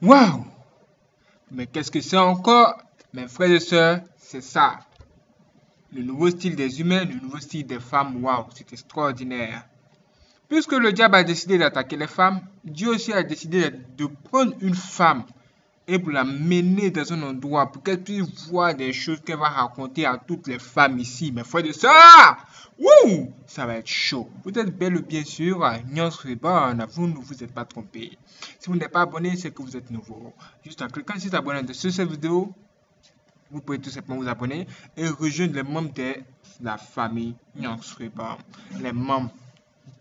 Waouh Mais qu'est-ce que c'est encore Mes frères et sœurs, c'est ça. Le nouveau style des humains, le nouveau style des femmes, waouh, c'est extraordinaire. Puisque le diable a décidé d'attaquer les femmes, Dieu aussi a décidé de prendre une femme et pour la mener dans un endroit pour qu'elle puisse voir des choses qu'elle va raconter à toutes les femmes ici. Mes frères et sœurs, wouh, ça va être chaud. Vous êtes belle bien sûr, Nyons Reborn, vous ne vous êtes pas trompé. Si vous n'êtes pas abonné, c'est que vous êtes nouveau. Juste en cliquant sur abonner sur cette vidéo, vous pouvez tout simplement vous abonner et rejoindre les membres de la famille Reborn. Les membres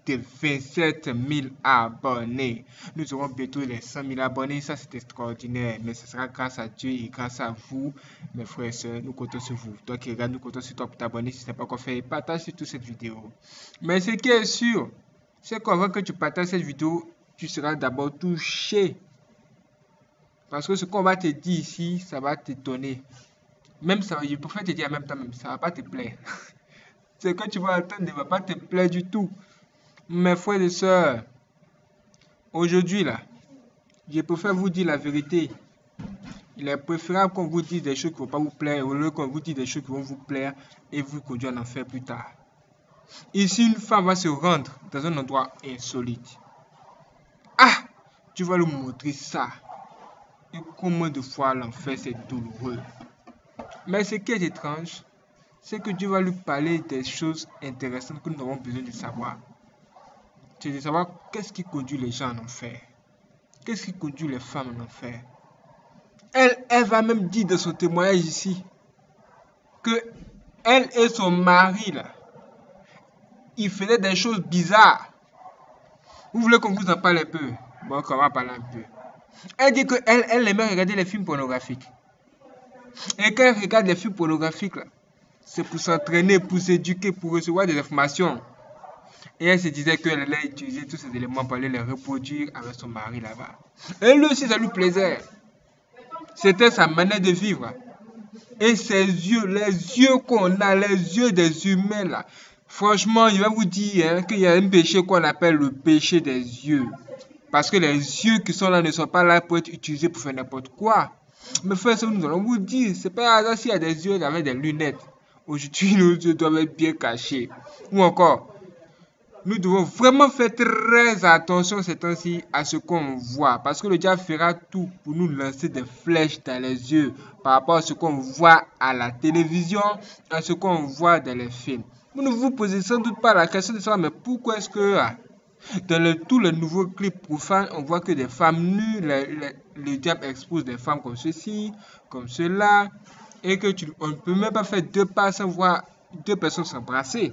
de 27 000 abonnés. Nous aurons bientôt les 100 000 abonnés. Ça, c'est extraordinaire. Mais ce sera grâce à Dieu et grâce à vous, mes frères et sœurs. Nous comptons sur vous. Toi qui regardes, nous comptons sur toi pour t'abonner. Si ce n'est pas encore fait, partage surtout cette vidéo. Mais ce qui est sûr, c'est qu'avant que tu partages cette vidéo, tu seras d'abord touché. Parce que ce qu'on va te dire ici, ça va t'étonner. Même ça, je préfère te dire en même temps, même ça va pas te plaire. ce que tu vas entendre ne va pas te plaire du tout. Mes frères et sœurs, aujourd'hui là, je préfère vous dire la vérité. Il est préférable qu'on vous dise des choses qui ne vont pas vous plaire au lieu qu'on vous dise des choses qui vont vous plaire et vous conduire en enfer plus tard. Ici, une femme va se rendre dans un endroit insolite. Ah, tu vas lui montrer ça. Et combien de fois l'enfer c'est douloureux. Mais ce qui est étrange, c'est que Dieu va lui parler des choses intéressantes que nous avons besoin de savoir c'est de savoir qu'est-ce qui conduit les gens en enfer? Qu'est-ce qui conduit les femmes en enfer? Elle, elle va même dire dans son témoignage ici que elle et son mari, là, ils faisaient des choses bizarres. Vous voulez qu'on vous en parle un peu? Bon, on va parler un peu. Elle dit qu'elle elle aimait regarder les films pornographiques. Et quand elle regarde les films pornographiques, c'est pour s'entraîner, pour s'éduquer, pour recevoir des informations. Et elle se disait qu'elle allait utiliser tous ces éléments pour aller les reproduire avec son mari là-bas. Et lui aussi, ça lui plaisait. C'était sa manière de vivre. Et ses yeux, les yeux qu'on a, les yeux des humains là. Franchement, je vais vous dire hein, qu'il y a un péché qu'on appelle le péché des yeux. Parce que les yeux qui sont là ne sont pas là pour être utilisés pour faire n'importe quoi. Mais frère, nous allons vous dire, c'est pas hasard s'il y a des yeux avec des lunettes. Aujourd'hui, nos yeux doivent être bien cachés. Ou encore, nous devons vraiment faire très attention ces temps-ci à ce qu'on voit. Parce que le diable fera tout pour nous lancer des flèches dans les yeux par rapport à ce qu'on voit à la télévision, à ce qu'on voit dans les films. Vous ne vous posez sans doute pas la question de savoir, mais pourquoi est-ce que ah, dans tous les nouveaux clips profanes, on voit que des femmes nues, le, diable expose des femmes comme ceci, comme cela, et que tu, on ne peut même pas faire deux pas sans voir deux personnes s'embrasser.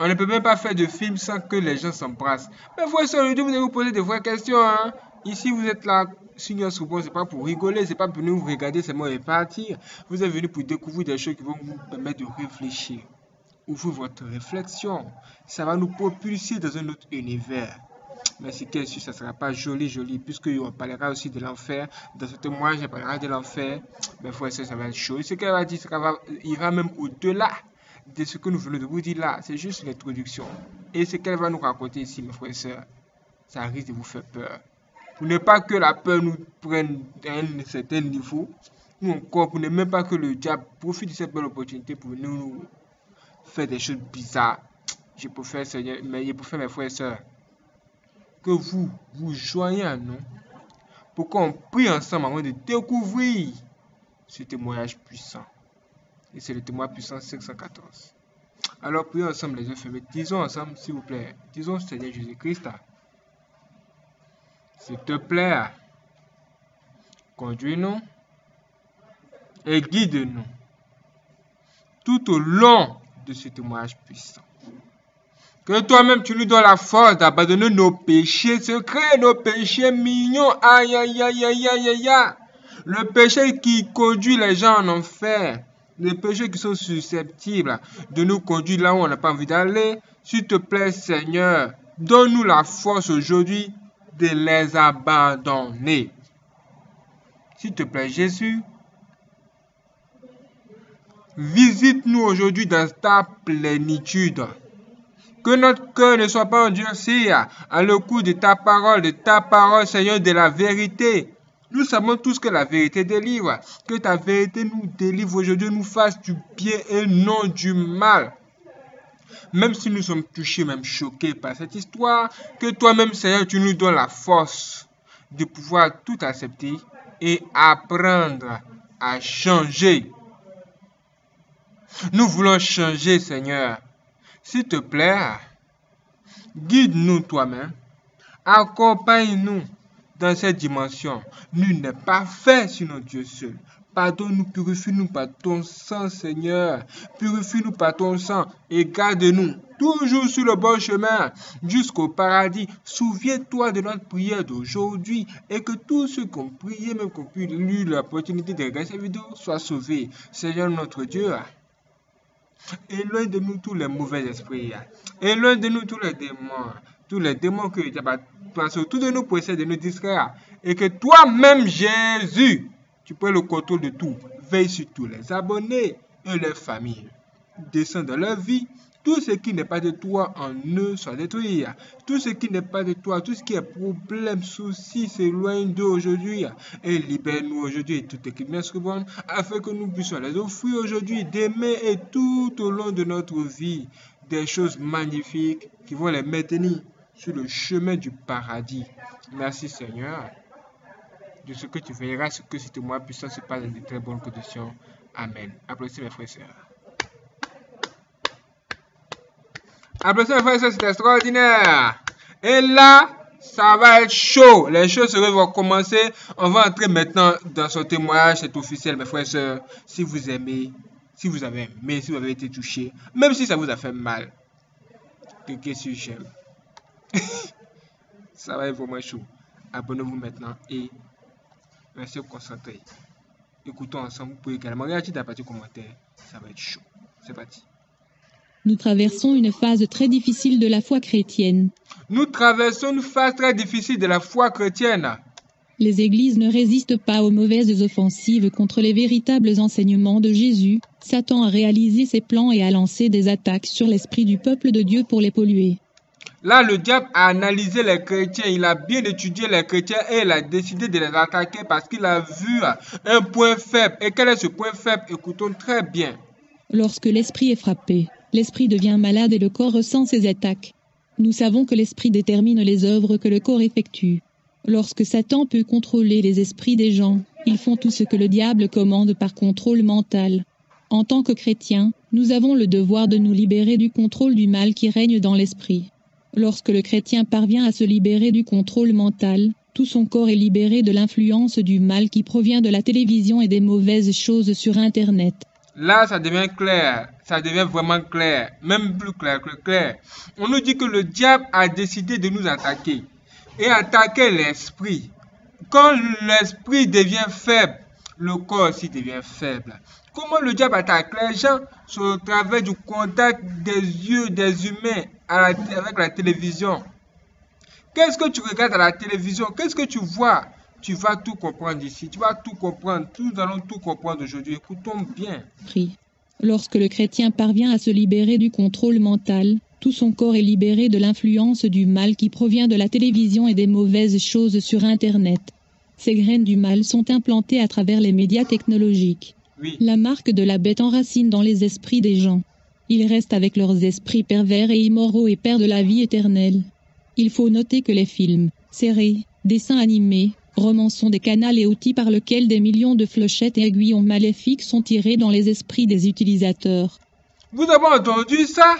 On ne peut même pas faire de film sans que les gens s'embrassent. Mais vous, aujourd'hui, vous allez vous poser des vraies questions. Hein? Ici, vous êtes là, Signor Soubon, c'est pas pour rigoler, c'est pas pour nous regarder seulement et partir. Vous êtes venu pour découvrir des choses qui vont vous permettre de réfléchir. Ouvrez votre réflexion. Ça va nous propulser dans un autre univers. Mais c'est que ça sera pas joli, joli, puisque on parlera aussi de l'enfer. Dans ce témoignage, on parlera de l'enfer. Mais ça, ça va être chaud. Ce qu'elle va dire, ça va, ira même au-delà de ce que nous venons de vous dire là, c'est juste l'introduction. Et ce qu'elle va nous raconter ici, mes frères et sœurs, ça risque de vous faire peur. Pour ne pas que la peur nous prenne à un certain niveau, ou encore pour ne même pas que le diable profite de cette belle opportunité pour nous faire des choses bizarres. Je préfère, mais je préfère, mes frères et sœurs, que vous vous joignez à nous pour qu'on prie ensemble avant de découvrir ce témoignage puissant. Et c'est le témoin puissant 514. Alors prions ensemble les yeux fermés. Disons ensemble, s'il vous plaît. Disons Seigneur Jésus-Christ. S'il te plaît, conduis-nous et guide-nous tout au long de ce témoignage puissant. Que toi-même, tu nous donnes la force d'abandonner nos péchés secrets, nos péchés mignons. Aïe, aïe, aïe, aïe, aïe, aïe. Le péché qui conduit les gens en enfer les péchés qui sont susceptibles de nous conduire là où on n'a pas envie d'aller, s'il te plaît Seigneur, donne-nous la force aujourd'hui de les abandonner. S'il te plaît Jésus, visite-nous aujourd'hui dans ta plénitude. Que notre cœur ne soit pas endurci à le coup de ta parole, de ta parole, Seigneur, de la vérité. Nous savons tous que la vérité délivre. Que ta vérité nous délivre aujourd'hui, nous fasse du bien et non du mal. Même si nous sommes touchés, même choqués par cette histoire, que toi-même, Seigneur, tu nous donnes la force de pouvoir tout accepter et apprendre à changer. Nous voulons changer, Seigneur. S'il te plaît, guide-nous toi-même. Accompagne-nous dans cette dimension. Nul n'est pas fait sinon Dieu seul. Pardonne-nous, purifie-nous par ton sang, Seigneur. Purifie-nous par ton sang et garde-nous toujours sur le bon chemin jusqu'au paradis. Souviens-toi de notre prière d'aujourd'hui et que tous ceux qui ont prié, même qui ont eu l'opportunité de regarder cette vidéo, soient sauvés. Seigneur notre Dieu, éloigne de nous tous les mauvais esprits. Éloigne de nous tous les démons. Tous les démons que tu as autour de nous pour essayer de nous distraire. Et que toi-même, Jésus, tu prends le contrôle de tout. Veille sur tous les abonnés et leurs familles. Descends dans leur vie. Tout ce qui n'est pas de toi en eux soit détruit. Tout ce qui n'est pas de toi, tout ce qui est problème, souci, s'éloigne d'eux aujourd'hui. Et libère-nous aujourd'hui et toute équipe bonne afin que nous puissions les offrir aujourd'hui, demain et tout au long de notre vie. Des choses magnifiques qui vont les maintenir sur le chemin du paradis. Merci Seigneur de ce que tu verras, ce que c'était moi, puissant se passe dans de très bonnes conditions. Amen. Applaudissez mes frères et sœurs. Applaudissez mes frères et sœurs, c'est extraordinaire. Et là, ça va être chaud. Les choses vont commencer. On va entrer maintenant dans son témoignage. C'est officiel, mes frères et sœurs. Si vous aimez, si vous avez aimé, si vous avez été touché, même si ça vous a fait mal, cliquez sur j'aime. ça va être vraiment chaud. Abonnez-vous maintenant et Restez concentrés. Écoutons ensemble. Vous pouvez également réagir dans la partie commentaire. Ça va être chaud. C'est parti. Nous traversons une phase très difficile de la foi chrétienne. Nous traversons une phase très difficile de la foi chrétienne. Les églises ne résistent pas aux mauvaises offensives contre les véritables enseignements de Jésus. Satan a réalisé ses plans et a lancé des attaques sur l'esprit du peuple de Dieu pour les polluer. Là, le diable a analysé les chrétiens, il a bien étudié les chrétiens et il a décidé de les attaquer parce qu'il a vu un point faible. Et quel est ce point faible? Écoutons très bien. Lorsque l'esprit est frappé, l'esprit devient malade et le corps ressent ses attaques. Nous savons que l'esprit détermine les œuvres que le corps effectue. Lorsque Satan peut contrôler les esprits des gens, ils font tout ce que le diable commande par contrôle mental. En tant que chrétiens, nous avons le devoir de nous libérer du contrôle du mal qui règne dans l'esprit. Lorsque le chrétien parvient à se libérer du contrôle mental, tout son corps est libéré de l'influence du mal qui provient de la télévision et des mauvaises choses sur Internet. Là, ça devient clair, ça devient vraiment clair, même plus clair que clair. On nous dit que le diable a décidé de nous attaquer et attaquer l'esprit. Quand l'esprit devient faible, le corps aussi devient faible. Comment le diable attaque les gens? Sur le travers du contact des yeux des humains avec la télévision. Qu'est-ce que tu regardes à la télévision? Qu'est-ce que tu vois? Tu vas tout comprendre ici. Tu vas tout comprendre. Nous allons tout comprendre aujourd'hui. Écoutons bien. Lorsque le chrétien parvient à se libérer du contrôle mental, tout son corps est libéré de l'influence du mal qui provient de la télévision et des mauvaises choses sur Internet. Ces graines du mal sont implantées à travers les médias technologiques. La marque de la bête enracine dans les esprits des gens. Ils restent avec leurs esprits pervers et immoraux et perdent la vie éternelle. Il faut noter que les films, séries, dessins animés, romans sont des canaux et outils par lesquels des millions de fléchettes et aiguillons maléfiques sont tirés dans les esprits des utilisateurs. Vous avez entendu ça?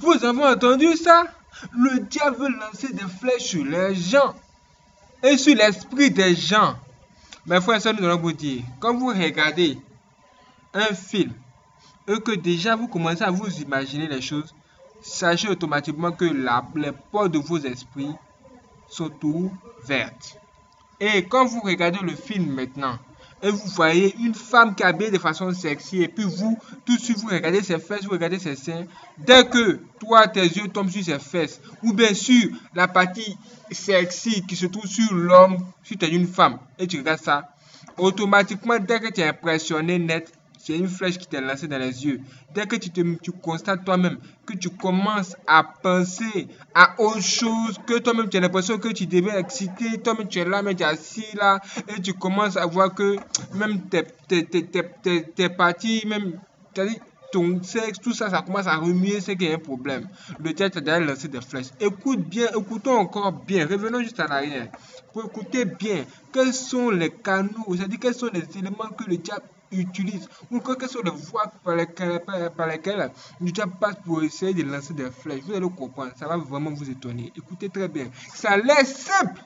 Vous avez entendu ça? Le diable veut lancer des flèches sur les gens et sur l'esprit des gens. Mais frères et nous allons vous dire, quand vous regardez un film et que déjà vous commencez à vous imaginer les choses, sachez automatiquement que la, les portes de vos esprits sont ouvertes. Et quand vous regardez le film maintenant, et vous voyez une femme qui est habillée de façon sexy, et puis vous, tout de suite, vous regardez ses fesses, vous regardez ses seins, dès que toi, tes yeux tombent sur ses fesses, ou bien sûr la partie sexy qui se trouve sur l'homme, si tu es une femme, et tu regardes ça, automatiquement, dès que tu es impressionné net, c'est une flèche qui t'est lancée dans les yeux. Dès que tu, te, constates toi-même que tu commences à penser à autre chose, que toi-même tu as l'impression que tu devais exciter, toi-même tu es là, mais tu es assis là, et tu commences à voir que même tes, tes, parties, même, ton sexe, tout ça, ça commence à remuer, c'est qu'il y a un problème. Le diable t'a déjà lancé des flèches. Écoute bien, écoutons encore bien, revenons juste en arrière. Pour écouter bien, quels sont les canaux, c'est-à-dire quels sont les éléments que le diable utilise, ou quelles sont les voies par lesquelles, par, diable passe pour essayer de lancer des flèches. Vous allez comprendre, ça va vraiment vous étonner. Écoutez très bien. Ça a l'air simple,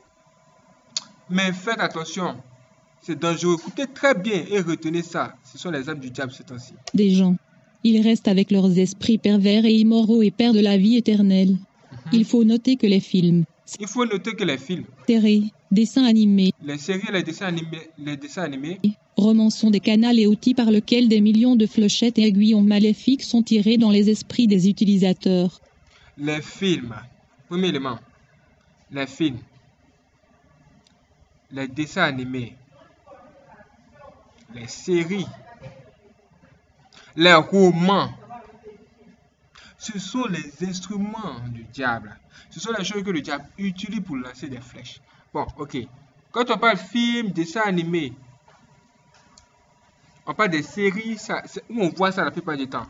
mais faites attention. C'est dangereux. Écoutez très bien et retenez ça. Ce sont les âmes du diable ce temps-ci. Des gens ils restent avec leurs esprits pervers et immoraux et perdent la vie éternelle. Mhm. Il faut noter que les films, Il faut noter que les films, séries, dessins animés, les séries les dessins animés, les dessins animés, romans sont des canaux et outils par lesquels des millions de fléchettes et aiguillons maléfiques sont tirés dans les esprits des utilisateurs. les films, premier élément, les films, les dessins animés, les séries, les romans. Ce sont les instruments du diable. Ce sont les choses que le diable utilise pour lancer des flèches. Bon, ok. Quand on parle film, dessin animé, on parle des séries, où on voit ça la plupart du temps.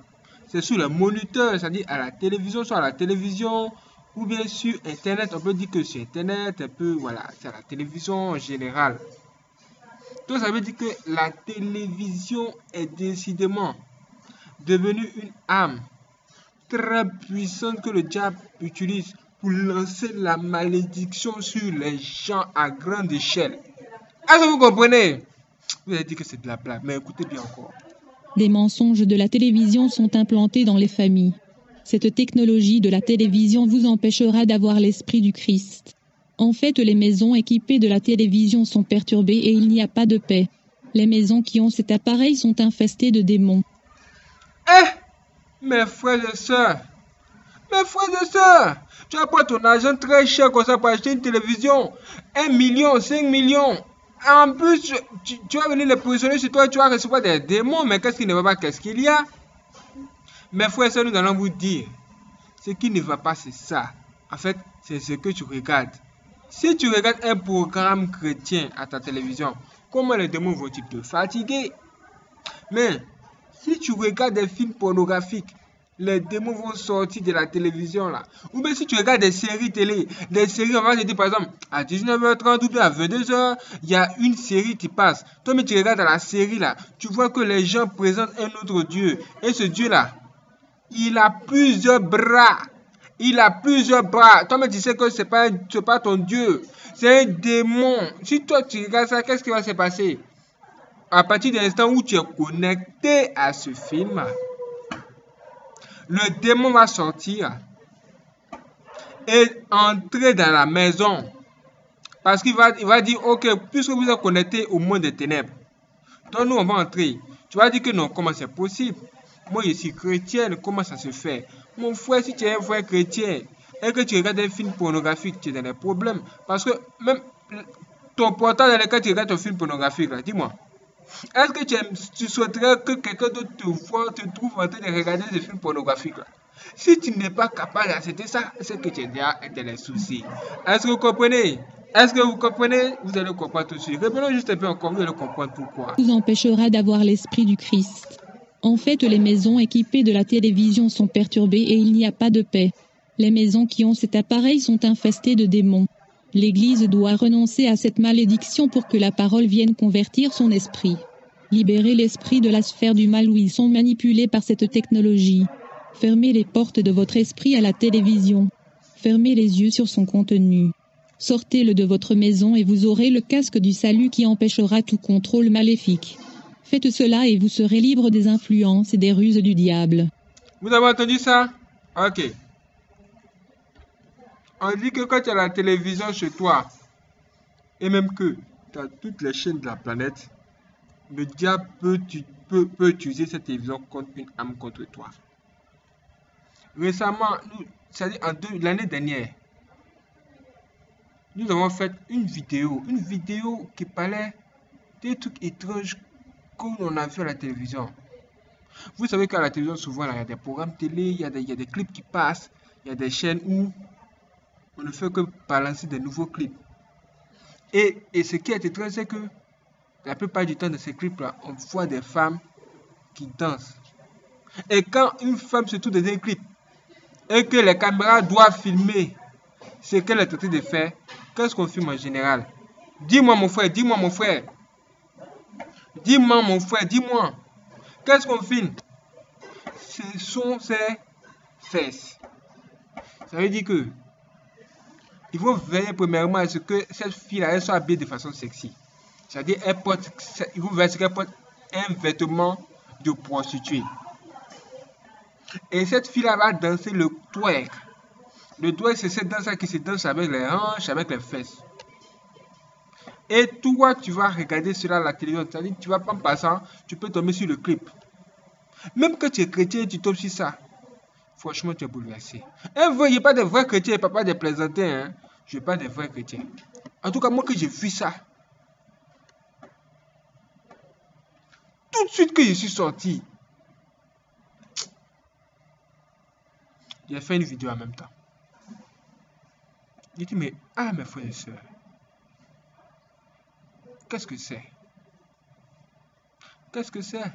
C'est sur le moniteur, c'est-à-dire à la télévision, soit à la télévision, ou bien sur Internet. On peut dire que sur Internet, un peu, voilà, c'est à la télévision en général. Donc ça veut dire que la télévision est décidément devenue une arme très puissante que le diable utilise pour lancer la malédiction sur les gens à grande échelle. Est-ce que vous comprenez? Vous avez dit que c'est de la blague, mais écoutez bien encore. Des mensonges de la télévision sont implantés dans les familles. Cette technologie de la télévision vous empêchera d'avoir l'esprit du Christ. En fait, les maisons équipées de la télévision sont perturbées et il n'y a pas de paix. Les maisons qui ont cet appareil sont infestées de démons. Eh Mes frères et sœurs Mes frères et sœurs Tu as pas ton argent très cher comme ça pour acheter une télévision 1 million, 5 millions En plus, tu, tu vas venir les positionner sur toi, tu vas recevoir des démons, mais qu'est-ce qui ne va pas? Qu'est-ce qu'il y a? Mes frères et sœurs, nous allons vous dire ce qui ne va pas, c'est ça. En fait, c'est ce que tu regardes. Si tu regardes un programme chrétien à ta télévision, comment les démons vont-ils te fatiguer? Mais si tu regardes des films pornographiques, les démons vont sortir de la télévision là. Ou bien si tu regardes des séries télé, des séries, on va te dire par exemple, à 19h30 ou bien à 22h, il y a une série qui passe. Toi, mais tu regardes la série là, tu vois que les gens présentent un autre Dieu. Et ce Dieu là, il a plusieurs bras. Il a plusieurs bras. Toi, mais tu sais que ce n'est pas, pas ton Dieu. C'est un démon. Si toi, tu regardes ça, qu'est-ce qui va se passer? À partir de l'instant où tu es connecté à ce film, le démon va sortir et entrer dans la maison. Parce qu'il va, dire, ok, puisque vous êtes connecté au monde des ténèbres, donc nous, on va entrer. Tu vas dire que non, comment c'est possible? Moi, je suis chrétienne, comment ça se fait? Mon frère, si tu es un frère chrétien et que tu regardes un film pornographique, tu es dans des problèmes. Parce que même ton portable dans lequel tu regardes ton film pornographique, dis-moi, est-ce que tu, aimes- tu souhaiterais que quelqu'un d'autre te voit, te trouve en train de regarder ce film pornographique là? Si tu n'es pas capable d'accepter ça, c'est que tu es déjà les soucis. Est-ce que vous comprenez? Est-ce que vous comprenez? Vous allez comprendre tout de suite. Revenons juste un peu encore, vous allez comprendre pourquoi. vous empêchera d'avoir l'esprit du Christ. En fait, les maisons équipées de la télévision sont perturbées et il n'y a pas de paix. Les maisons qui ont cet appareil sont infestées de démons. L'Église doit renoncer à cette malédiction pour que la parole vienne convertir son esprit. Libérer l'esprit de la sphère du mal où ils sont manipulés par cette technologie. Fermez les portes de votre esprit à la télévision. Fermez les yeux sur son contenu. Sortez-le de votre maison et vous aurez le casque du salut qui empêchera tout contrôle maléfique. Faites cela et vous serez libre des influences et des ruses du diable. Vous avez entendu ça? Ok. On dit que quand tu as la télévision chez toi, et même que tu as toutes les chaînes de la planète, le diable peut, utiliser cette télévision contre une âme contre toi. Récemment, c'est-à-dire l'année dernière, nous avons fait une vidéo, une vidéo qui parlait des trucs étranges qu'on a vu à la télévision. Vous savez qu'à la télévision, souvent, il y a des programmes télé, il y a des clips qui passent, il y a des chaînes où on ne fait que balancer des nouveaux clips. Et, ce qui est étrange, c'est que la plupart du temps, dans ces clips-là, on voit des femmes qui dansent. Et quand une femme se trouve dans un clip et que les caméras doivent filmer ce qu'elle est train de faire, qu'est-ce qu'on filme en général? Dis-moi, mon frère, dis-moi, mon frère. Dis-moi, mon frère, dis-moi. Qu'est-ce qu'on filme? Ce sont ses fesses. Ça veut dire que il faut veiller premièrement à ce que cette fille-là soit habillée de façon sexy. C'est-à-dire, elle porte, il faut veiller qu'elle porte un vêtement de prostituée. Et cette fille-là va danser le twerk. Le twerk, c'est cette danse qui se danse avec les hanches, avec les fesses. Et toi, tu vas regarder cela à la télévision. C'est-à-dire, tu vas en passant, tu peux tomber sur le clip. Même que tu es chrétien, tu tombes sur ça. Franchement, tu es bouleversé. Un vrai, il n'y pas de vrais chrétiens, papa de plaisanter. Hein. Je ne pas de vrais chrétiens. En tout cas, moi que j'ai vu ça. Tout de suite que je suis sorti, j'ai fait une vidéo en même temps. J'ai dit, mais, ah, mes frères et sœurs, qu'est-ce que c'est? Qu'est-ce que c'est?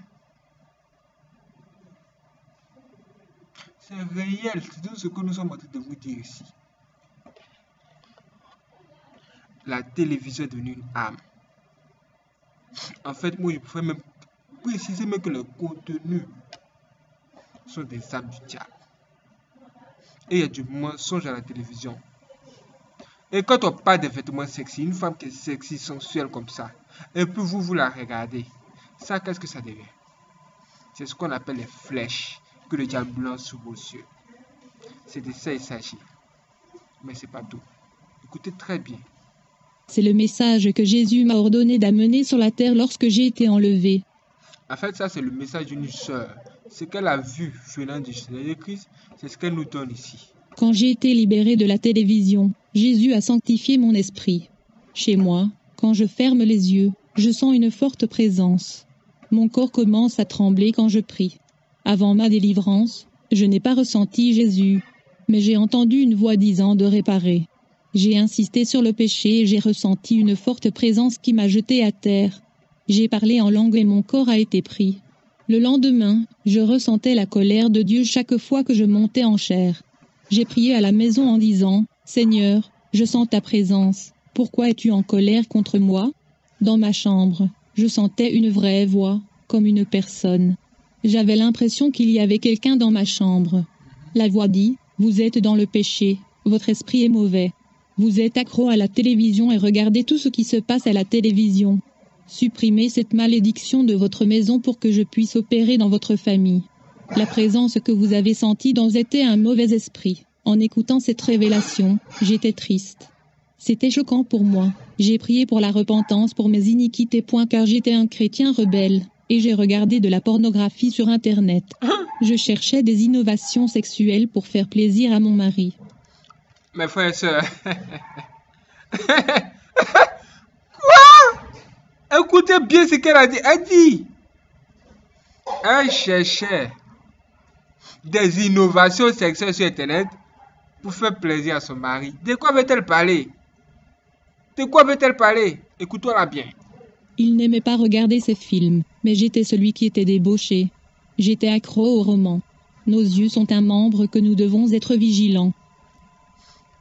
C'est réel, c'est tout ce que nous sommes en train de vous dire ici. La télévision est devenue une âme. En fait, moi, je pourrais même préciser même que les contenus sont des âmes du diable. Et il y a du mensonge à la télévision. Et quand on parle de vêtements sexy, une femme qui est sexy, sensuelle comme ça, et puis vous, vous la regardez, ça, qu'est-ce que ça devient? C'est ce qu'on appelle les flèches que le diable sur vos yeux. C'est de ça il s'agit. Mais c'est pas tout. Écoutez très bien. C'est le message que Jésus m'a ordonné d'amener sur la terre lorsque j'ai été enlevé. En fait, ça, c'est le message d'une sœur. Ce qu'elle a vu venant du Christ, c'est ce qu'elle nous donne ici. Quand j'ai été libéré de la télévision, Jésus a sanctifié mon esprit. Chez moi, quand je ferme les yeux, je sens une forte présence. Mon corps commence à trembler quand je prie. Avant ma délivrance, je n'ai pas ressenti Jésus, mais j'ai entendu une voix disant de réparer. J'ai insisté sur le péché et j'ai ressenti une forte présence qui m'a jeté à terre. J'ai parlé en langue et mon corps a été pris. Le lendemain, je ressentais la colère de Dieu chaque fois que je montais en chair. J'ai prié à la maison en disant, Seigneur, je sens ta présence. Pourquoi es-tu en colère contre moi? Dans ma chambre, je sentais une vraie voix, comme une personne. J'avais l'impression qu'il y avait quelqu'un dans ma chambre. La voix dit, Vous êtes dans le péché, votre esprit est mauvais. Vous êtes accro à la télévision et regardez tout ce qui se passe à la télévision. Supprimez cette malédiction de votre maison pour que je puisse opérer dans votre famille. La présence que vous avez sentie dans était un mauvais esprit. En écoutant cette révélation, j'étais triste. C'était choquant pour moi. J'ai prié pour la repentance pour mes iniquités point car j'étais un chrétien rebelle et j'ai regardé de la pornographie sur Internet. Je cherchais des innovations sexuelles pour faire plaisir à mon mari. Mes frères et sœurs. Quoi? Écoutez bien ce qu'elle a dit. Elle dit. Elle cherchait des innovations sexuelles sur Internet pour faire plaisir à son mari. De quoi veut-elle parler? De quoi veut-elle parler? Écoute-toi bien. Il n'aimait pas regarder ces films, mais j'étais celui qui était débauché. J'étais accro au roman. Nos yeux sont un membre que nous devons être vigilants.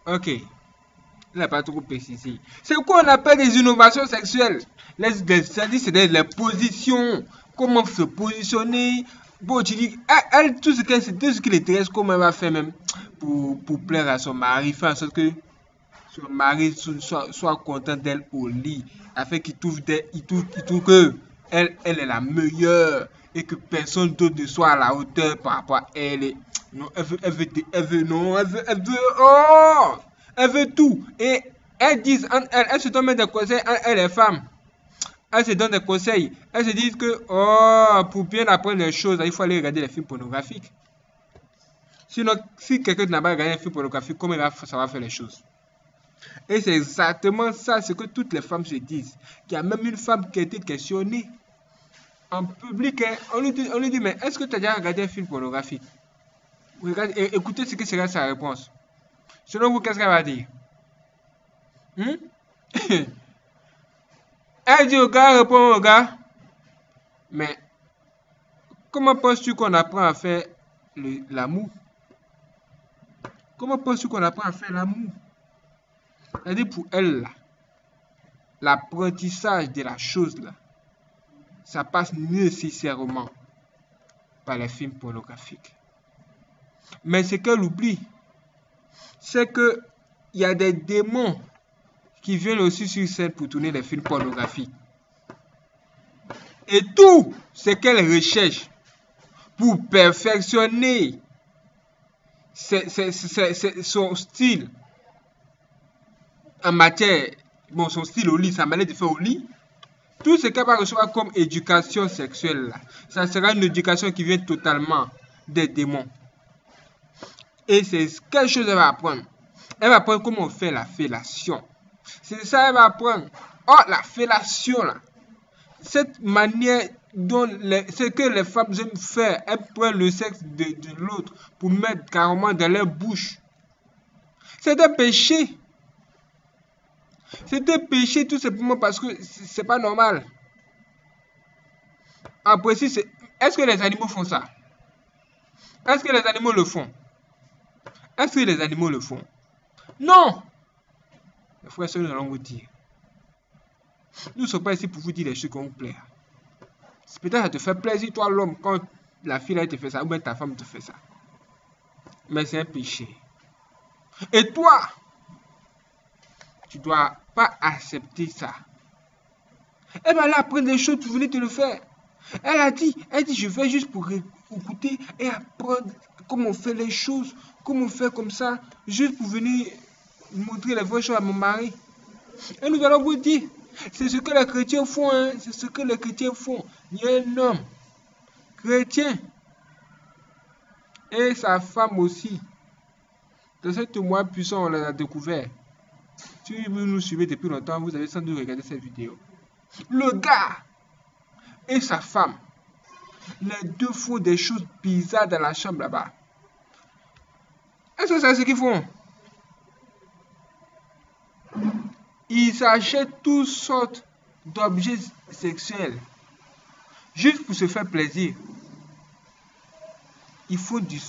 Ok. Il n'a pas trop précisé. C'est quoi on appelle des innovations sexuelles? Les, C'est les positions. Comment se positionner? Bon, tu dis, elle, tout ce qu'elle tout ce qui l'intéresse, comment elle va faire même pour, pour plaire à son mari, faire en sorte que son mari soit, content d'elle au lit, afin qu'il trouve, il trouve, trouve que elle, est la meilleure et que personne d'autre ne soit à la hauteur par rapport à elle. Non, elle veut, elle veut, elle non, elle veut, elle veut, oh, elle veut tout. Et elles se donne des conseils, elle, est femme. Elle se donne des conseils. Elles se disent que, oh, pour bien apprendre les choses, il faut aller regarder les films pornographiques. Sinon, si quelqu'un n'a pas regardé un film pornographique, comment il va faire les choses? Et c'est exactement ça, ce que toutes les femmes se disent. Il y a même une femme qui a été questionnée en public, hein, on, lui dit, mais est-ce que tu as déjà regardé un film pornographique? Et, Écoutez ce que sera sa réponse. Selon vous, qu'est-ce qu'elle va dire? Hmm? Elle dit au gars, répond au gars, mais comment penses-tu qu'on apprend à faire l'amour? Comment penses-tu qu'on apprend à faire l'amour? Dit pour elle, l'apprentissage de la chose, là, ça passe nécessairement par les films pornographiques. Mais ce qu'elle oublie, c'est que il y a des démons qui viennent aussi sur scène pour tourner des films pornographiques. Et tout ce qu'elle recherche pour perfectionner son style en matière, bon, son style au lit, sa manière de faire au lit, tout ce qu'elle va recevoir comme éducation sexuelle, ça sera une éducation qui vient totalement des démons. Et c'est quelque chose qu'elle va apprendre. Elle va apprendre comment on fait la fellation. C'est ça qu'elle va apprendre. Oh, la fellation. Cette manière dont ce que les femmes aiment faire, elles prennent le sexe de l'autre pour mettre carrément dans leur bouche. C'est un péché. C'est un péché tout simplement parce que c'est pas normal. Après, si c'est. Est-ce que les animaux font ça? Est-ce que les animaux le font? Est-ce que les animaux le font? Non Les frères et nous allons vous dire. Nous ne sommes pas ici pour vous dire les choses qui vont vous plaire. Peut-être ça te fait plaisir, toi l'homme, quand la fille elle te fait ça, ou bien ta femme te fait ça. Mais c'est un péché. Et toi, tu dois pas accepter ça. Elle là apprendre des choses pour venir te le faire. Elle a dit, elle dit, je vais juste pour écouter et apprendre comment on fait les choses, comment on fait comme ça, juste pour venir montrer les vraies choses à mon mari. Et nous allons vous dire, c'est ce que les chrétiens font, hein. c'est ce que les chrétiens font. Il y a un homme chrétien et sa femme aussi. De ce témoin puissant, on l'a découvert. Si vous nous suivez depuis longtemps, vous avez sans doute regardé cette vidéo. Le gars et sa femme, les deux font des choses bizarres dans la chambre là-bas. Est-ce que c'est ce qu'ils font? Ils s'achètent toutes sortes d'objets sexuels juste pour se faire plaisir. Ils font du,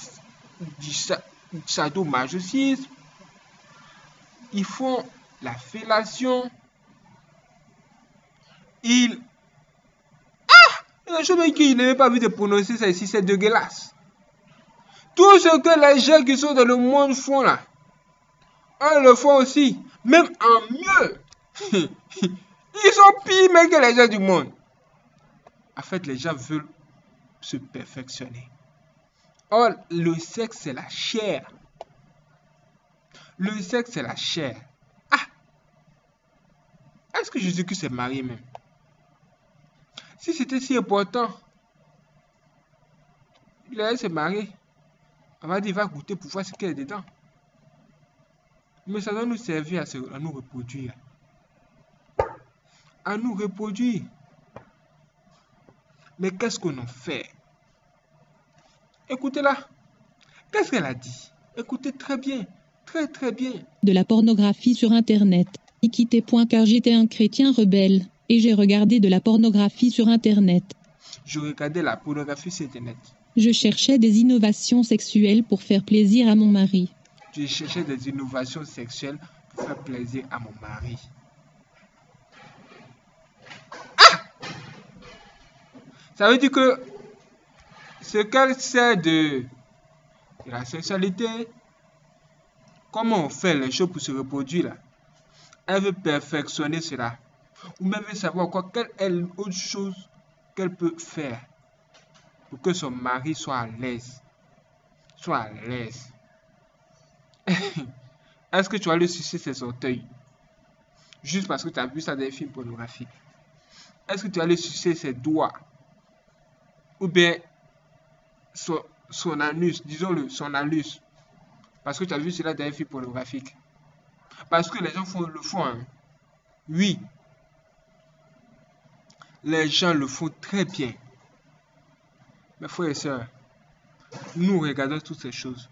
du, du. Ils font la fellation. Ils... Ah Je n'avait pas vu de prononcer ça ici, c'est dégueulasse. Tout ce que les gens qui sont dans le monde font là, eux le font aussi, même en mieux. Ils sont pires même que les gens du monde. En fait, les gens veulent se perfectionner. Or, le sexe, c'est la chair. Le sexe, c'est la chair. Est-ce que Jésus-Christ s'est marié même? Si c'était si important, il allait se marier. On va dire, va goûter pour voir ce qu'il y a dedans. Mais ça doit nous servir à, à nous reproduire. À nous reproduire. Mais qu'est-ce qu'on en fait? Écoutez-la. Qu'est-ce qu'elle a dit? Écoutez très bien. Très très bien. De la pornographie sur Internet. Car j'étais un chrétien rebelle. Et j'ai regardé de la pornographie sur Internet. Je regardais la pornographie sur Internet. Je cherchais des innovations sexuelles pour faire plaisir à mon mari. Je cherchais des innovations sexuelles pour faire plaisir à mon mari. Ah Ça veut dire que ce qu'elle sait de, la sexualité, comment on fait les choses pour se reproduire là, elle veut perfectionner cela. Ou même savoir quoi, quelle est l'autre chose qu'elle peut faire pour que son mari soit à l'aise. Soit à l'aise. Est-ce que tu vas lui sucer ses orteils? Juste parce que tu as vu ça dans des films pornographiques Est-ce que tu vas lui sucer ses doigts? Ou bien son, anus, disons-le, son anus. Parce que tu as vu cela dans un film pornographique. Parce que les gens le font. Hein. Oui. Les gens le font très bien. Mes frères et sœurs, nous regardons toutes ces choses.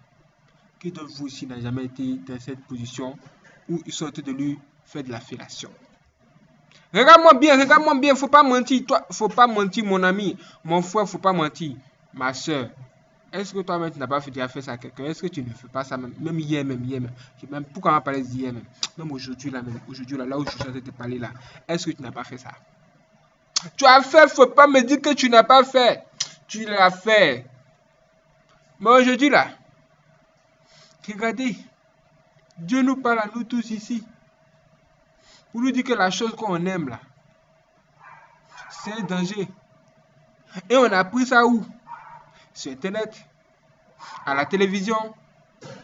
Qui de vous ici n'a jamais été dans cette position où en train de lui faire de la fellation Regarde-moi bien, regarde-moi bien, faut pas mentir, toi, faut pas mentir, mon ami, mon frère, faut pas mentir, ma soeur. Est-ce que toi-même tu n'as pas déjà fait ça à quelqu'un? Est-ce que tu ne fais pas ça même, même hier, même hier, même, même Pourquoi on va parler d'hier même Même aujourd'hui, là, même, aujourd'hui, là, là où je suis en train de te parler, là. Est-ce que tu n'as pas fait ça? Tu as fait, faut pas me dire que tu n'as pas fait. Tu l'as fait. Mais aujourd'hui, là, regardez, Dieu nous parle à nous tous ici. Pour nous dire que la chose qu'on aime, là, c'est un danger. Et on a pris ça où? Sur Internet, à la télévision.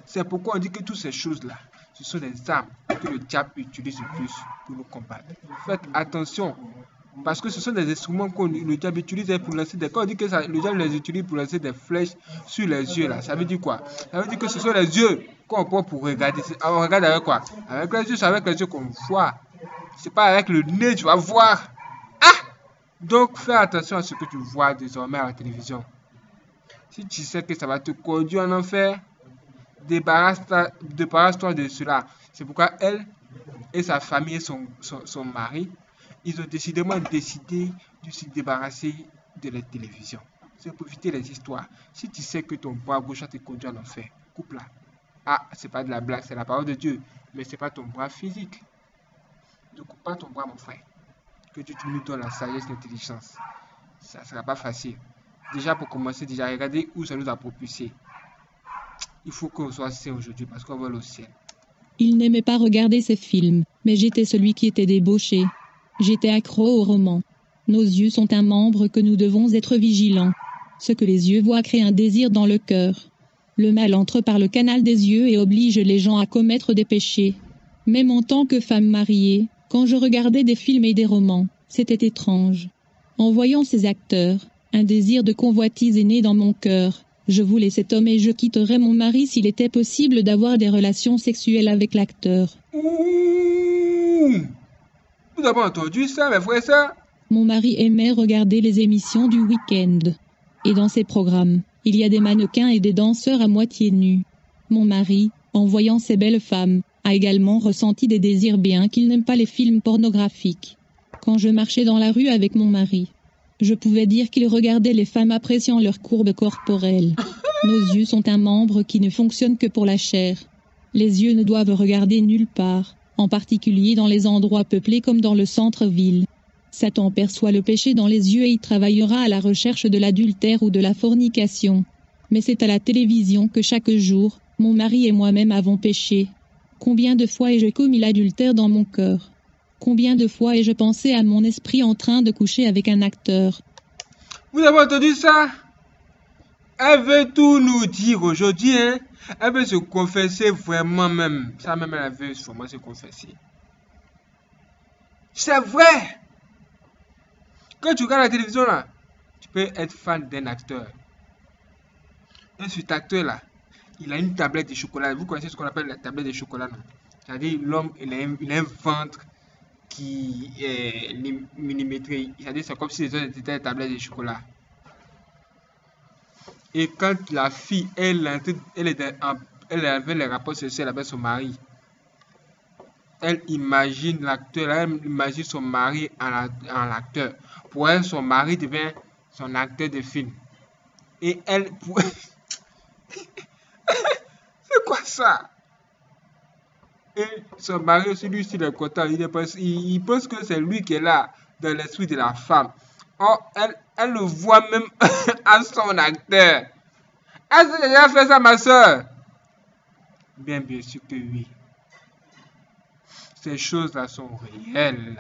C'est pourquoi on dit que toutes ces choses-là, ce sont des armes que le diable utilise le plus pour nous combattre. Faites attention. Parce que ce sont des instruments que le diable utilise pour lancer des... Quand on dit que le diable les utilise pour lancer des flèches sur les yeux, là, ça veut dire quoi? Ça veut dire que ce sont les yeux qu'on prend pour regarder. On regarde avec quoi? Avec les yeux, c'est avec les yeux qu'on voit. C'est pas avec le nez, tu vas voir. Ah Donc fais attention à ce que tu vois désormais à la Si tu sais que ça va te conduire en enfer, débarrasse-toi de cela. C'est pourquoi elle et sa famille et son, mari, ils ont décidément décidé de se débarrasser de la télévision. C'est pour éviter les histoires. Si tu sais que ton bras gauche te conduit en enfer, coupe-la. Ah, c'est pas de la blague, c'est la parole de Dieu, mais c'est pas ton bras physique. Ne coupe pas ton bras, mon frère. Que tu nous donnes la sagesse, l'intelligence. Ça ne sera pas facile. Déjà, pour commencer, déjà, regardez où ça nous a propulsé. Il faut qu'on soit sain aujourd'hui parce qu'on va au ciel. Il n'aimait pas regarder ces films, mais j'étais celui qui était débauché. J'étais accro au roman. Nos yeux sont un membre que nous devons être vigilants. Ce que les yeux voient crée un désir dans le cœur. Le mal entre par le canal des yeux et oblige les gens à commettre des péchés. Même en tant que femme mariée, quand je regardais des films et des romans, c'était étrange. En voyant ces acteurs, un désir de convoitise est né dans mon cœur. Je voulais cet homme et je quitterais mon mari s'il était possible d'avoir des relations sexuelles avec l'acteur. Vous avez entendu ça, mes frères ça Mon mari aimait regarder les émissions du week-end. Et dans ces programmes, il y a des mannequins et des danseurs à moitié nus. Mon mari, en voyant ces belles femmes, a également ressenti des désirs bien qu'il n'aime pas les films pornographiques. Quand je marchais dans la rue avec mon mari, je pouvais dire qu'il regardait les femmes appréciant leurs courbes corporelles. Nos yeux sont un membre qui ne fonctionne que pour la chair. Les yeux ne doivent regarder nulle part, en particulier dans les endroits peuplés comme dans le centre-ville. Satan perçoit le péché dans les yeux et y travaillera à la recherche de l'adultère ou de la fornication. Mais c'est à la télévision que chaque jour, mon mari et moi-même avons péché. Combien de fois ai-je commis l'adultère dans mon cœur? Combien de fois ai-je pensé à mon esprit en train de coucher avec un acteur Vous avez entendu ça? Elle veut tout nous dire aujourd'hui, hein Elle veut se confesser vraiment même. Ça même, elle veut sûrement se confesser. C'est vrai Quand tu regardes la télévision là, tu peux être fan d'un acteur. Et cet acteur là, il a une tablette de chocolat. Vous connaissez ce qu'on appelle la tablette de chocolat, non? C'est-à-dire l'homme, il, a un ventre qui est millimétré. C'est-à-dire c'est comme si les autres étaient des tablettes de chocolat. Et quand la fille, elle, elle, avait les rapports sexuels avec son mari, elle imagine l'acteur, elle imagine son mari en, en acteur. Pour elle, son mari devient son acteur de film. Et elle, pour... quoi ça? Et son mari aussi, lui, il est content. Il, pense, il, pense que c'est lui qui est là, dans l'esprit de la femme. Oh, elle, elle le voit même à son acteur. Est-ce que déjà fait ça, ma soeur? Bien, bien sûr que oui. Ces choses-là sont réelles.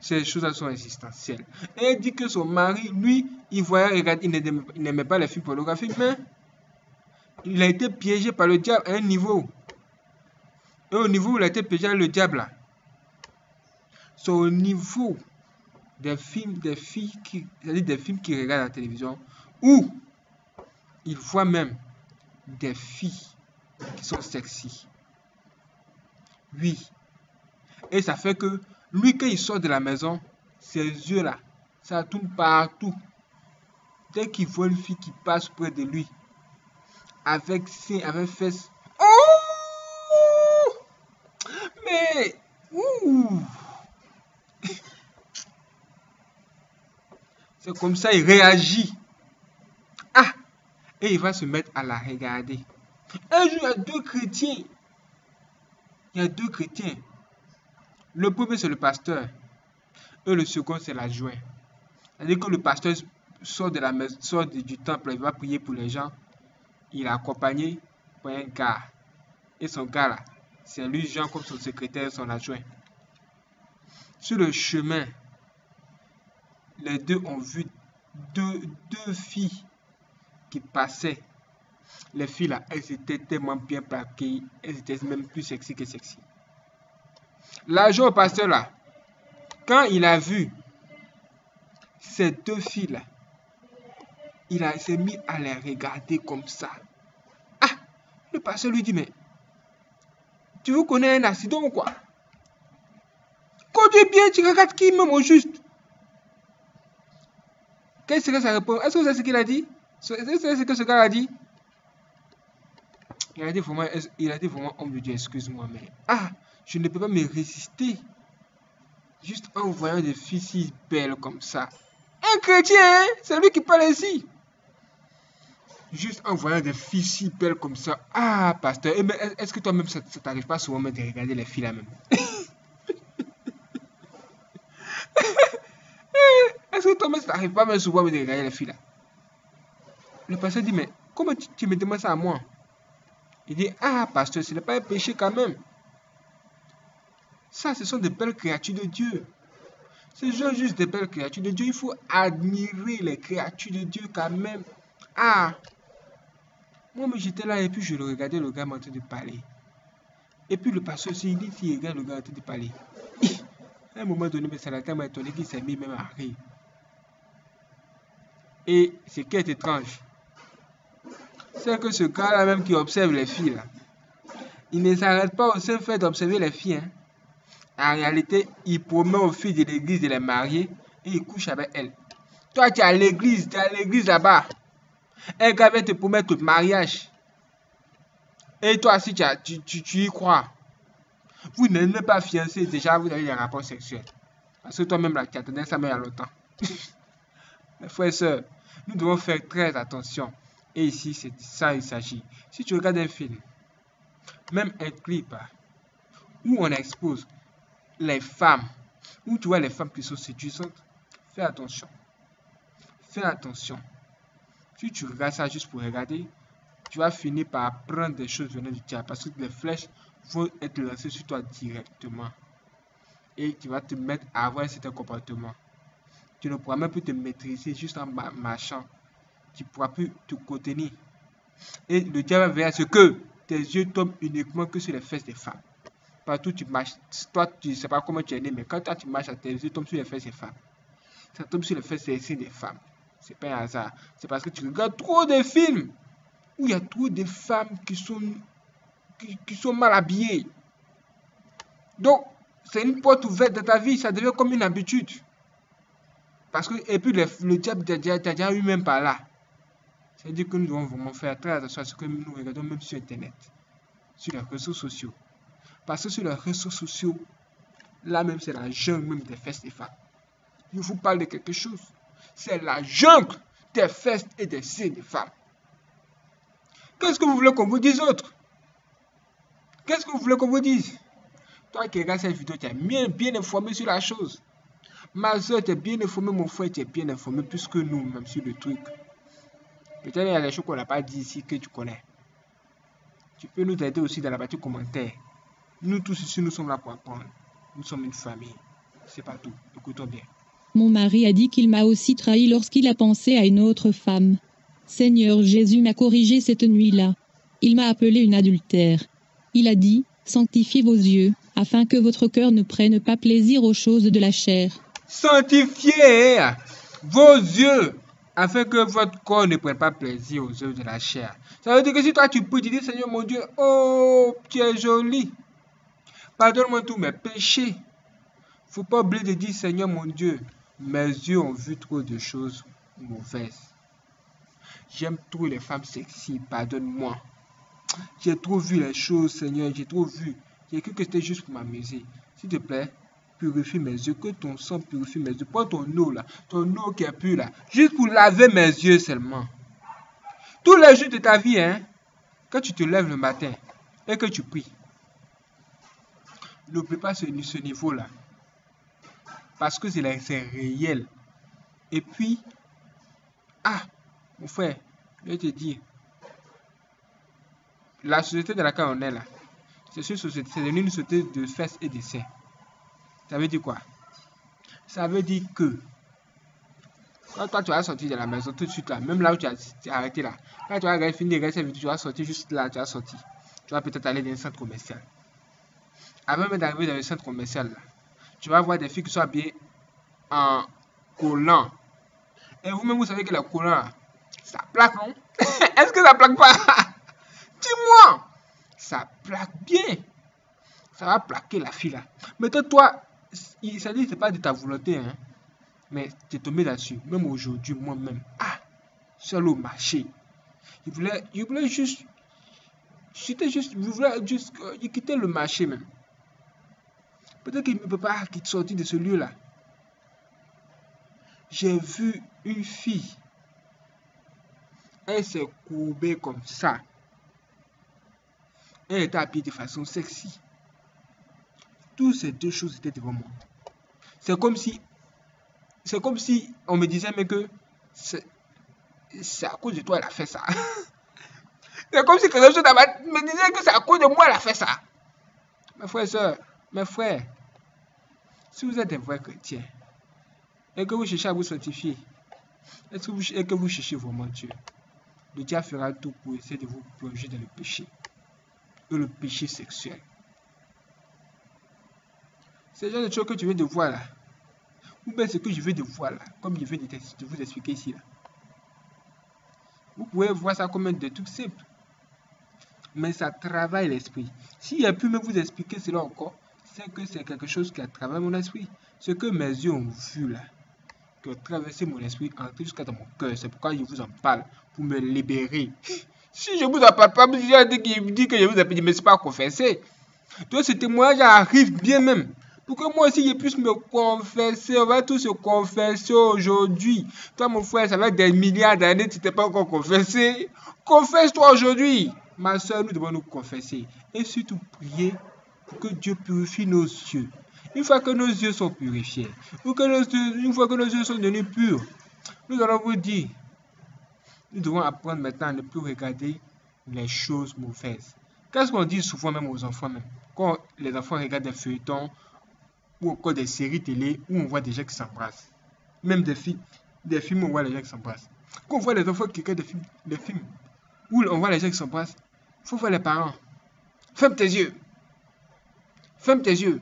Ces choses-là sont existentielles. Et elle dit que son mari, lui, il voyait, il n'aimait pas les films pornographiques, mais il a été piégé par le diable à un niveau. Et au niveau où il a été le diable, c'est au niveau des films, des filles qui, c'est-à-dire des films qui regardent la télévision, où il voit même des filles qui sont sexy. Oui. Et ça fait que lui, quand il sort de la maison, ses yeux là, ça tourne partout. dès qu'il voit une fille qui passe près de lui, avec ses, avec fesses. Oh! Mais, ouh! Comme ça, il réagit. Ah! Et il va se mettre à la regarder. Un jour, il y a deux chrétiens. Il y a deux chrétiens. Le premier, c'est le pasteur. Et le second, c'est l'adjoint. C'est-à-dire que le pasteur sort, de la sort du temple, il va prier pour les gens. Il est accompagné par un gars. Et son gars là, c'est lui, Jean, comme son secrétaire, son adjoint. Sur le chemin, les deux ont vu deux, filles qui passaient. Les filles là, elles étaient tellement bien plaquées, elles étaient même plus sexy que sexy. L'agent au pasteur là, quand il a vu ces deux filles là, il s'est mis à les regarder comme ça. Ah, le pasteur lui dit, mais tu veux connaître un accident ou quoi? Conduis bien, tu regardes qui même au juste. Qu'est-ce que ça répond? Est-ce que c'est ce qu'il a dit? Est-ce que c'est ce que ce gars a dit? Il a dit vraiment, il a dit vraiment, on me dit, excuse-moi, mais ah, je ne peux pas me résister. Juste en voyant des filles si belles comme ça. Un chrétien, hein? c'est lui qui parle ici. Juste en voyant des filles si belles comme ça. Ah, pasteur, eh, est-ce que toi-même, ça, t'arrive pas souvent de regarder les filles là même? Est-ce que toi-même, ça t'arrive pas même souvent de regarder les filles là? Le pasteur dit, mais comment tu me demandes ça à moi? Il dit, ah, pasteur, ce n'est pas un péché quand même. Ça, ce sont des belles créatures de Dieu. Ce sont juste des belles créatures de Dieu. Il faut admirer les créatures de Dieu quand même. Ah, moi, j'étais là et puis je le regardais, le gars en train de parler. Et puis le pasteur aussi, il dit, il regarde le gars en train de parler. à un moment donné, mais ça tellement étonné qu'il s'est mis même à rire. Et ce qui est étrange, c'est que ce gars-là même qui observe les filles, là, il ne s'arrête pas au seul fait d'observer les filles. Hein. En réalité, il promet aux filles de l'église de les marier et il couche avec elles. Toi, tu es à l'église, tu es à l'église là-bas. Un gars vient te promettre le mariage. Et toi, si tu, tu, y crois, vous n'êtes pas fiancé, déjà vous avez des rapports sexuels. Parce que toi-même, là, tu attendais ça mais il y a longtemps. Mes frères et sœurs, nous devons faire très attention. Et ici, c'est ça il s'agit. Si tu regardes un film, même un clip où on expose les femmes, où tu vois les femmes qui sont séduisantes, fais attention. Fais attention. Si tu regardes ça juste pour regarder, tu vas finir par apprendre des choses venant du diable parce que les flèches vont être lancées sur toi directement. Et tu vas te mettre à avoir un certain comportement. Tu ne pourras même plus te maîtriser juste en marchant tu ne pourras plus te contenir. Et le diable à ce que tes yeux tombent uniquement que sur les fesses des femmes. Partout tu marches, toi tu ne sais pas comment tu es né, mais quand toi tu marches, tes yeux tombent sur les fesses des femmes. Ça tombe sur les fesses des femmes. C'est pas un hasard. C'est parce que tu regardes trop de films où il y a trop de femmes qui sont, qui, sont mal habillées. Donc, c'est une porte ouverte dans ta vie, ça devient comme une habitude. Parce que, et puis le, le diable t'a déjà eu même par là. C'est-à-dire que nous devons vraiment faire très attention à ce que nous regardons même sur Internet, sur les réseaux sociaux. Parce que sur les réseaux sociaux, là même c'est la jungle même des fesses des femmes. Je vous parle de quelque chose. C'est la jungle des festes et des seins des femmes. Qu'est-ce que vous voulez qu'on vous dise autre? Qu'est-ce que vous voulez qu'on vous dise? Toi qui regardes cette vidéo, tu es bien, bien informé sur la chose. Ma soeur, tu es bien informé, mon frère, tu bien informé plus que nous, même sur le truc. Peut-être il y a des choses qu'on n'a pas dit ici que tu connais. Tu peux nous aider aussi dans la partie commentaire. Nous tous ici, nous sommes là pour apprendre. Nous sommes une famille. C'est pas tout. Écoutons bien. Mon mari a dit qu'il m'a aussi trahi lorsqu'il a pensé à une autre femme. Seigneur Jésus m'a corrigé cette nuit-là. Il m'a appelé une adultère. Il a dit, sanctifiez vos yeux, afin que votre cœur ne prenne pas plaisir aux choses de la chair. Sanctifiez vos yeux afin que votre corps ne prenne pas plaisir aux œuvres de la chair. Ça veut dire que si toi tu peux, tu dis Seigneur mon Dieu, oh, tu es joli. Pardonne-moi tous mes péchés. Faut pas oublier de dire Seigneur mon Dieu, mes yeux ont vu trop de choses mauvaises. J'aime trop les femmes sexy, pardonne-moi. J'ai trop vu les choses, Seigneur, j'ai trop vu. J'ai cru que c'était juste pour m'amuser. S'il te plaît, purifie mes yeux, que ton sang purifie mes yeux. Prends ton eau là, ton eau qui est pure là, juste pour laver mes yeux seulement. Tous les jours de ta vie, hein, quand tu te lèves le matin et que tu pries, n'oublie pas ce, ce niveau-là. Parce que c'est réel. Et puis, ah, mon frère, je vais te dire, la société dans laquelle on est là, c'est une société de fesses et de seins. Ça veut dire quoi? Ça veut dire que quand toi tu vas sortir de la maison tout de suite là, même là où tu as, arrêté là, quand tu vas finir de tu vas sortir juste là, tu vas sortir. Tu vas peut-être aller dans un centre commercial. Avant même d'arriver dans le centre commercial tu vas voir des filles qui sont habillées en collant. Et vous-même, vous savez que le collant, ça plaque, non? Est-ce que ça plaque pas? Dis-moi Ça plaque bien. Ça va plaquer la fille là. Mais toi, ça dit, c'est pas de ta volonté, hein. Mais tu es tombé là-dessus. Même aujourd'hui, moi-même. Ah Seul au marché. Il voulait, il voulait juste. J'étais juste. Il voulait juste. Euh, il quittait le marché même. Peut-être qu'il ne peut pas sortir de ce lieu-là. J'ai vu une fille. Elle s'est courbée comme ça. Elle était habillée de façon sexy. Toutes ces deux choses étaient devant moi. C'est comme si. C'est comme si on me disait, mais que. C'est à cause de toi, elle a fait ça. c'est comme si quelque chose me disait que c'est à cause de moi, elle a fait ça. Mes frères et soeurs, mes frères, si vous êtes un vrai chrétien et que vous cherchez à vous sanctifier, et que vous, que vous cherchez vraiment Dieu, le diable fera tout pour essayer de vous plonger dans le péché. Et le péché sexuel. C'est le genre de choses que tu viens de voir là. Ou bien ce que je viens de voir là, comme je viens de, vous expliquer ici là. Vous pouvez voir ça comme un des trucs simples. Mais ça travaille l'esprit. S'il a pu même vous expliquer cela encore, que c'est quelque chose qui a traversé mon esprit. Ce que mes yeux ont vu là, qui a traversé mon esprit, entré jusqu'à dans mon cœur. C'est pourquoi je vous en parle, pour me libérer. Si je vous en parle pas, vous dit que je vous ai dit, mais c'est pas confessé. Donc ce témoignage arrive bien même. Pour que moi aussi je puisse me confesser. On va tous se confesser aujourd'hui. Toi, mon frère, ça va des milliards d'années, tu t'es pas encore confessé. Confesse-toi aujourd'hui. Ma soeur, nous devons nous confesser. Et surtout prier pour que Dieu purifie nos yeux. Une fois que nos yeux sont purifiés, ou une fois que nos yeux sont devenus purs, nous allons vous dire, nous devons apprendre maintenant à ne plus regarder les choses mauvaises. Qu'est-ce qu'on dit souvent même aux enfants même? Quand les enfants regardent des feuilletons ou encore des séries télé où on voit des gens qui s'embrassent. Même des films, des films où on voit les gens qui s'embrassent. Quand on voit les enfants qui regardent des films, des films où on voit les gens qui s'embrassent, il faut voir les parents. Ferme tes yeux. Ferme tes yeux.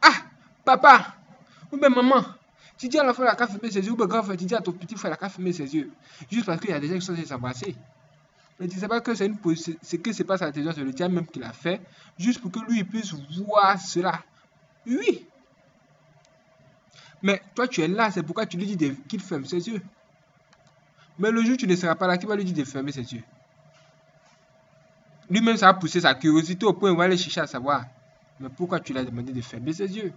Ah, papa, ou bien maman, tu dis à l'enfant la qu'à fermer ses yeux, ou bien grand frère, tu dis à ton petit frère la qu'à fermer ses yeux. Juste parce qu'il y a des gens qui sont s'embrasser. Mais tu ne sais pas que c'est une ce que c'est pas sa c'est le tien même qui l'a fait, juste pour que lui puisse voir cela. Oui. Mais toi tu es là, c'est pourquoi tu lui dis qu'il ferme ses yeux. Mais le jour tu ne seras pas là, qui va lui dire de fermer ses yeux? Lui-même, ça va pousser sa curiosité au point où il va aller chercher à savoir. Mais pourquoi tu l'as demandé de fermer ses yeux?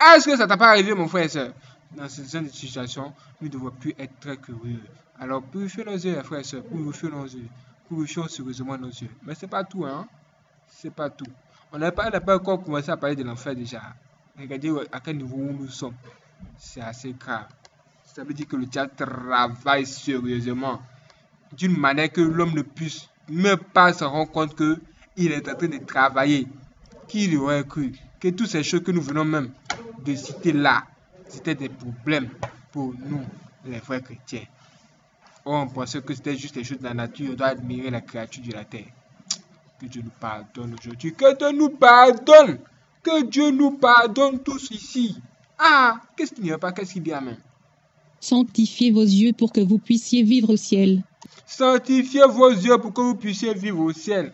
Est-ce que ça t'a pas arrivé, mon frère et soeur Dans ce genre de situation, nous ne devons plus être très curieux. Alors, purifions nos yeux, frères et soeurs, purifions nos yeux. Purifions sérieusement nos yeux. Mais c'est pas tout, hein C'est pas tout. On n'a pas, encore commencé à parler de l'enfer déjà. Regardez à quel niveau nous sommes. C'est assez grave. Ça veut dire que le diable travaille sérieusement d'une manière que l'homme ne puisse même pas se rendre compte qu'il est en train de travailler qui aurait cru que toutes ces choses que nous venons même de citer là, c'était des problèmes pour nous, les vrais chrétiens? on pensait que c'était juste des choses de la nature, on doit admirer la créature de la terre. Que Dieu nous pardonne aujourd'hui. Que Dieu nous pardonne. Que Dieu nous pardonne tous ici. Ah, qu'est-ce qu'il n'y a pas? Qu'est-ce qu'il y a même Sanctifiez vos yeux pour que vous puissiez vivre au ciel. Sanctifiez vos yeux pour que vous puissiez vivre au ciel.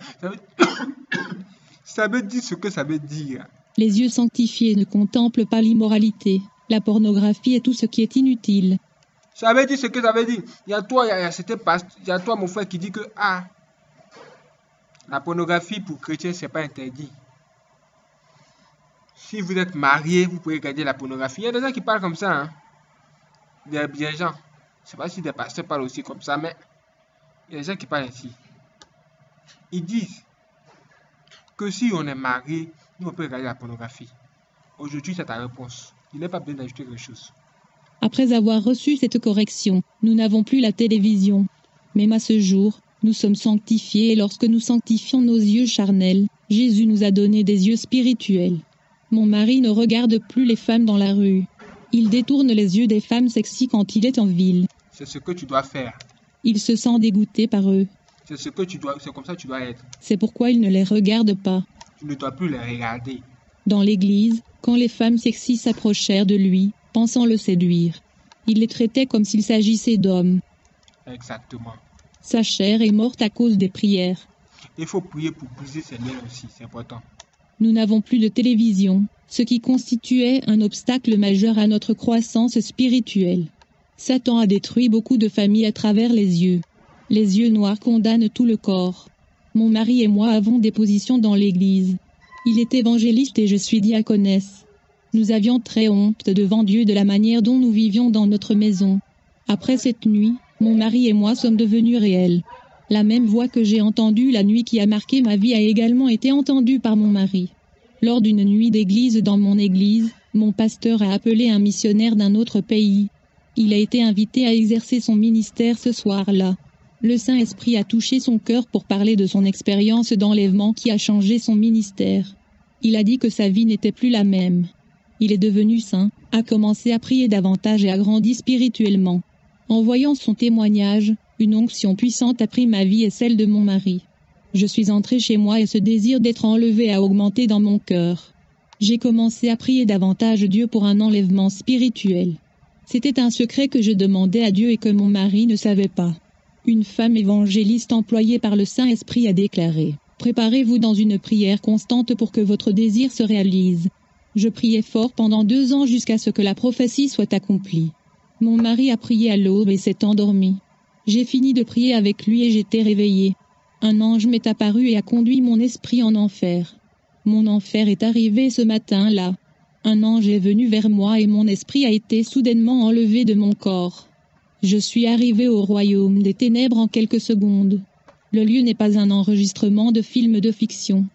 Ça veut dire ce que ça veut dire. Les yeux sanctifiés ne contemplent pas l'immoralité, la pornographie et tout ce qui est inutile. Ça veut dire ce que ça veut dire. Il y a toi, il y a, il y a toi, mon frère, qui dit que ah, la pornographie pour chrétiens, c'est pas interdit. Si vous êtes marié, vous pouvez regarder la pornographie. Il y a des gens qui parlent comme ça. Hein. Des, des gens. Je sais pas si des pasteurs parlent aussi comme ça, mais il y a des gens qui parlent ainsi. Ils disent que si on est marié, nous on peut regarder la pornographie. Aujourd'hui, c'est ta réponse. Il n'est pas besoin d'ajouter quelque chose. Après avoir reçu cette correction, nous n'avons plus la télévision. Même à ce jour, nous sommes sanctifiés et lorsque nous sanctifions nos yeux charnels, Jésus nous a donné des yeux spirituels. Mon mari ne regarde plus les femmes dans la rue. Il détourne les yeux des femmes sexy quand il est en ville. C'est ce que tu dois faire. Il se sent dégoûté par eux. C'est ce que tu dois, c'est comme ça que tu dois être. C'est pourquoi il ne les regarde pas. Tu ne dois plus les regarder. Dans l'église, quand les femmes sexy s'approchèrent de lui, pensant le séduire, il les traitait comme s'il s'agissait d'hommes. Exactement. Sa chair est morte à cause des prières. Il faut prier pour briser ces liens aussi, c'est important. Nous n'avons plus de télévision, ce qui constituait un obstacle majeur à notre croissance spirituelle. Satan a détruit beaucoup de familles à travers les yeux. Les yeux noirs condamnent tout le corps. Mon mari et moi avons des positions dans l'Église. Il est évangéliste et je suis diaconesse. Nous avions très honte devant Dieu de la manière dont nous vivions dans notre maison. Après cette nuit, mon mari et moi sommes devenus réels. La même voix que j'ai entendue la nuit qui a marqué ma vie a également été entendue par mon mari. Lors d'une nuit d'église dans mon église, mon pasteur a appelé un missionnaire d'un autre pays. Il a été invité à exercer son ministère ce soir-là. Le Saint-Esprit a touché son cœur pour parler de son expérience d'enlèvement qui a changé son ministère. Il a dit que sa vie n'était plus la même. Il est devenu saint, a commencé à prier davantage et a grandi spirituellement. En voyant son témoignage, une onction puissante a pris ma vie et celle de mon mari. Je suis entré chez moi et ce désir d'être enlevé a augmenté dans mon cœur. J'ai commencé à prier davantage Dieu pour un enlèvement spirituel. C'était un secret que je demandais à Dieu et que mon mari ne savait pas. Une femme évangéliste employée par le Saint-Esprit a déclaré Préparez-vous dans une prière constante pour que votre désir se réalise. Je priais fort pendant deux ans jusqu'à ce que la prophétie soit accomplie. Mon mari a prié à l'aube et s'est endormi. J'ai fini de prier avec lui et j'étais réveillée. Un ange m'est apparu et a conduit mon esprit en enfer. Mon enfer est arrivé ce matin-là. Un ange est venu vers moi et mon esprit a été soudainement enlevé de mon corps. Je suis arrivé au royaume des ténèbres en quelques secondes. Le lieu n'est pas un enregistrement de film de fiction.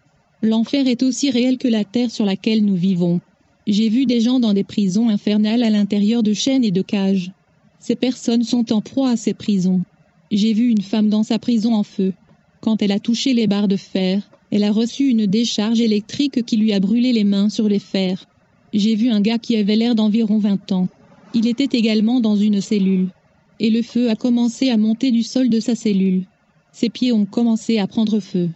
L'enfer est aussi réel que la terre sur laquelle nous vivons. J'ai vu des gens dans des prisons infernales à l'intérieur de chaînes et de cages. Ces personnes sont en proie à ces prisons. J'ai vu une femme dans sa prison en feu. Quand elle a touché les barres de fer, elle a reçu une décharge électrique qui lui a brûlé les mains sur les fers. J'ai vu un gars qui avait l'air d'environ 20 ans. Il était également dans une cellule. Et le feu a commencé à monter du sol de sa cellule. Ses pieds ont commencé à prendre feu.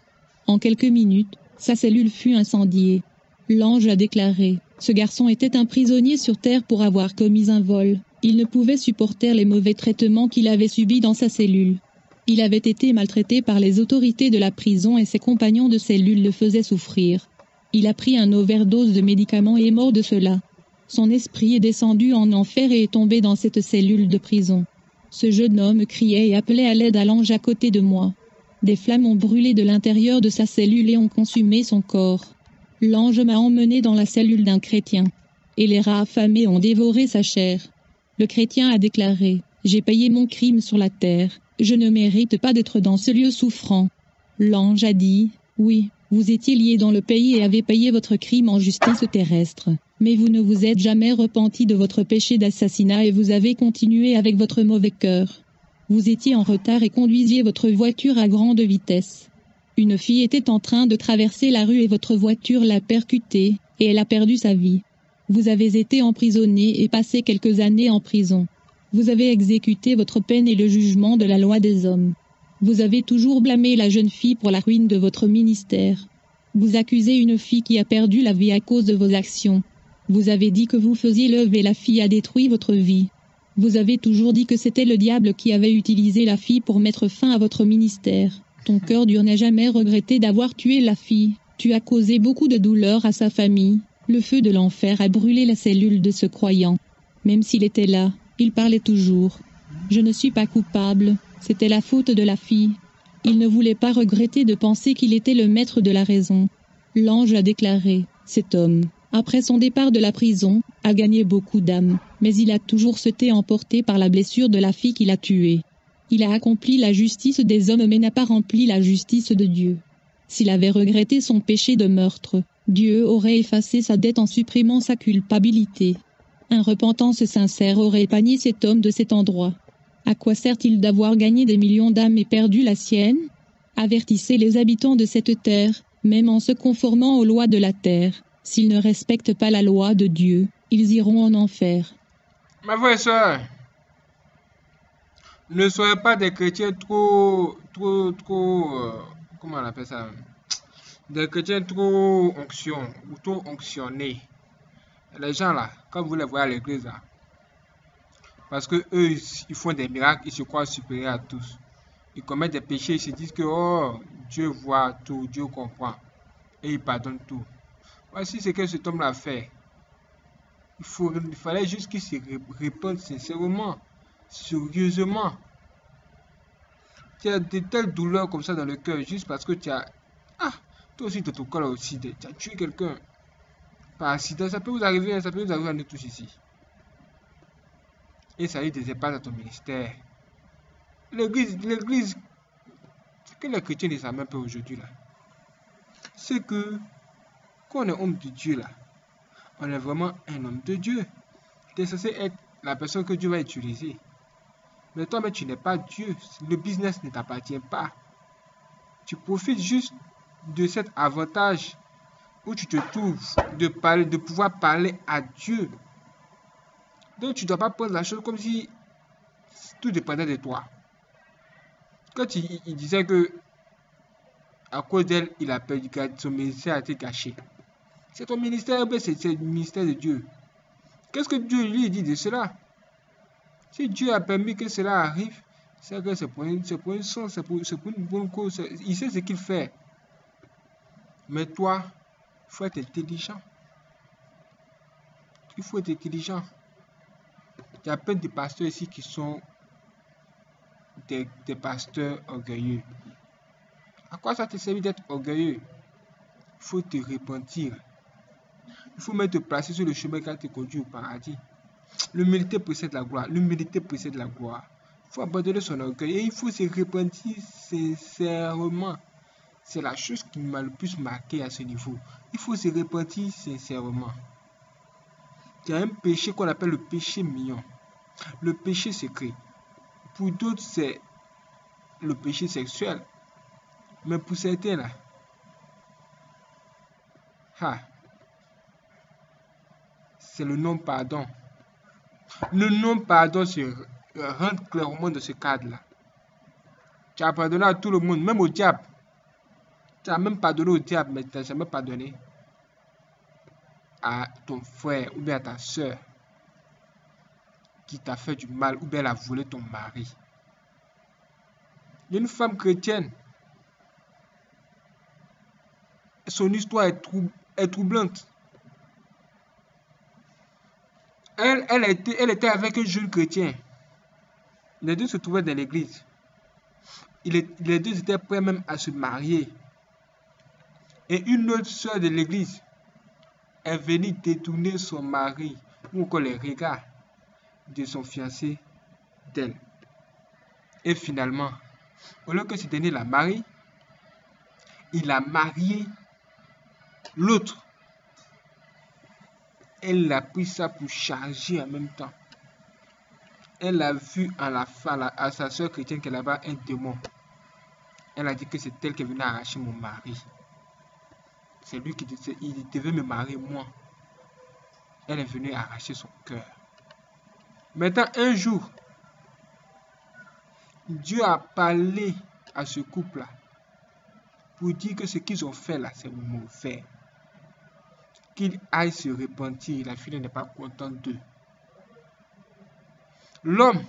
En quelques minutes, sa cellule fut incendiée. L'ange a déclaré Ce garçon était un prisonnier sur terre pour avoir commis un vol. Il ne pouvait supporter les mauvais traitements qu'il avait subis dans sa cellule. Il avait été maltraité par les autorités de la prison et ses compagnons de cellule le faisaient souffrir. Il a pris un overdose de médicaments et est mort de cela. Son esprit est descendu en enfer et est tombé dans cette cellule de prison. Ce jeune homme criait et appelait à l'aide à l'ange à côté de moi. Des flammes ont brûlé de l'intérieur de sa cellule et ont consumé son corps. L'ange m'a emmené dans la cellule d'un chrétien, et les rats affamés ont dévoré sa chair. Le chrétien a déclaré J'ai payé mon crime sur la terre, je ne mérite pas d'être dans ce lieu souffrant. L'ange a dit Oui, vous étiez lié dans le pays et avez payé votre crime en justice terrestre. Mais vous ne vous êtes jamais repenti de votre péché d'assassinat et vous avez continué avec votre mauvais cœur. Vous étiez en retard et conduisiez votre voiture à grande vitesse. Une fille était en train de traverser la rue et votre voiture l'a percutée, et elle a perdu sa vie. Vous avez été emprisonné et passé quelques années en prison. Vous avez exécuté votre peine et le jugement de la loi des hommes. Vous avez toujours blâmé la jeune fille pour la ruine de votre ministère. Vous accusez une fille qui a perdu la vie à cause de vos actions. Vous avez dit que vous faisiez l'œuvre et la fille a détruit votre vie. Vous avez toujours dit que c'était le diable qui avait utilisé la fille pour mettre fin à votre ministère. Ton cœur dur n'a jamais regretté d'avoir tué la fille. Tu as causé beaucoup de douleur à sa famille. Le feu de l'enfer a brûlé la cellule de ce croyant. Même s'il était là, il parlait toujours. Je ne suis pas coupable, c'était la faute de la fille. Il ne voulait pas regretter de penser qu'il était le maître de la raison. L'ange a déclaré, cet homme, après son départ de la prison, a gagné beaucoup d'âmes, mais il a toujours été emporté par la blessure de la fille qu'il a tuée. Il a accompli la justice des hommes mais n'a pas rempli la justice de Dieu. S'il avait regretté son péché de meurtre, Dieu aurait effacé sa dette en supprimant sa culpabilité. Un repentance sincère aurait épargné cet homme de cet endroit. À quoi sert-il d'avoir gagné des millions d'âmes et perdu la sienne? Avertissez les habitants de cette terre, même en se conformant aux lois de la terre. S'ils ne respectent pas la loi de Dieu, ils iront en enfer. Ma soeur, ne soyez pas des chrétiens trop, trop, trop, euh, comment on appelle ça? Des chrétiens trop onction ou trop onctionnés. Les gens là, quand vous les voyez à l'église là, parce que eux, ils font des miracles, ils se croient supérieurs à tous. Ils commettent des péchés, ils se disent que oh, Dieu voit tout, Dieu comprend. Et il pardonne tout. Voici ce que cet homme-là fait. Il, faut, il fallait juste qu'il se réponde sincèrement sérieusement. Tu as de telles douleurs comme ça dans le cœur juste parce que tu as. Ah, toi aussi, tu as aussi. Tu as tué quelqu'un par accident. Ça peut vous arriver, hein, ça peut vous arriver à nous tous ici. Et ça a eu des impacts dans ton ministère. L'église, l'église, ce que les chrétiens ne savent même pas aujourd'hui là, c'est que quand on est homme de Dieu là, on est vraiment un homme de Dieu. Tu es censé être la personne que Dieu va utiliser. Mais toi, mais tu n'es pas Dieu. Le business ne t'appartient pas. Tu profites juste de cet avantage où tu te trouves de, parler, de pouvoir parler à Dieu. Donc tu ne dois pas prendre la chose comme si tout dépendait de toi. Quand il, disait que à cause d'elle, il a perdu, son ministère a été caché. C'est ton ministère, c'est le ministère de Dieu. Qu'est-ce que Dieu lui dit de cela? Si Dieu a permis que cela arrive, c'est que c'est pour, une, c'est pour, une bonne cause. Il sait ce qu'il fait. Mais toi, il faut être intelligent. Il faut être intelligent. Il y a plein de pasteurs ici qui sont des, pasteurs orgueilleux. À quoi ça te sert d'être orgueilleux? Il faut te repentir. Il faut même te placer sur le chemin qui te conduit au paradis. L'humilité précède la gloire. L'humilité précède la gloire. Il faut abandonner son orgueil et il faut se repentir sincèrement. C'est la chose qui m'a le plus marqué à ce niveau. Il faut se repentir sincèrement. Il y a un péché qu'on appelle le péché mignon. Le péché secret. Pour d'autres, c'est le péché sexuel. Mais pour certains, là, c'est le non-pardon. Le non-pardon se rentre clairement dans ce cadre-là. Tu as pardonné à tout le monde, même au diable. Tu as même pardonné au diable, mais tu n'as jamais pardonné à ton frère ou bien à ta soeur qui t'a fait du mal ou bien elle a volé ton mari. Une femme chrétienne, son histoire est troublante. Elle, était, elle était avec un jeune chrétien. Les deux se trouvaient dans l'église. Les deux étaient prêts même à se marier. Et une autre soeur de l'église est venue détourner son mari ou encore les regards de son fiancé d'elle. Et finalement, au lieu que ce dernier la marie, il a marié l'autre elle a pris ça pour charger en même temps. Elle a vu à, la, à, sa soeur chrétienne qu'elle avait un démon. Elle a dit que c'est elle qui venait arracher mon mari. C'est lui qui il devait me marier moi. Elle est venue arracher son cœur. Maintenant, un jour, Dieu a parlé à ce couple-là pour dire que ce qu'ils ont fait là, c'est mauvais qu'il aille se repentir. La fille n'est pas contente d'eux. L'homme,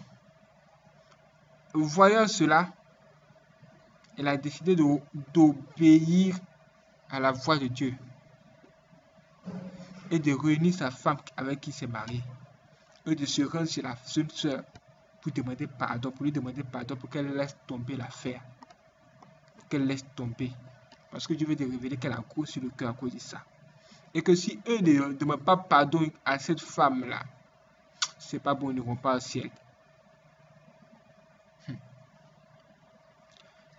voyant cela, elle a décidé d'obéir à la voix de Dieu et de réunir sa femme avec qui s'est marié et de se rendre chez la seule sœur pour demander pardon, pour lui demander pardon, pour qu'elle laisse tomber l'affaire. Qu'elle laisse tomber. Parce que Dieu veut te révéler qu'elle a gros sur le cœur à cause de ça. Et que si eux ne demandent pas pardon à cette femme-là, c'est pas bon, ils n'iront pas au ciel. Hmm.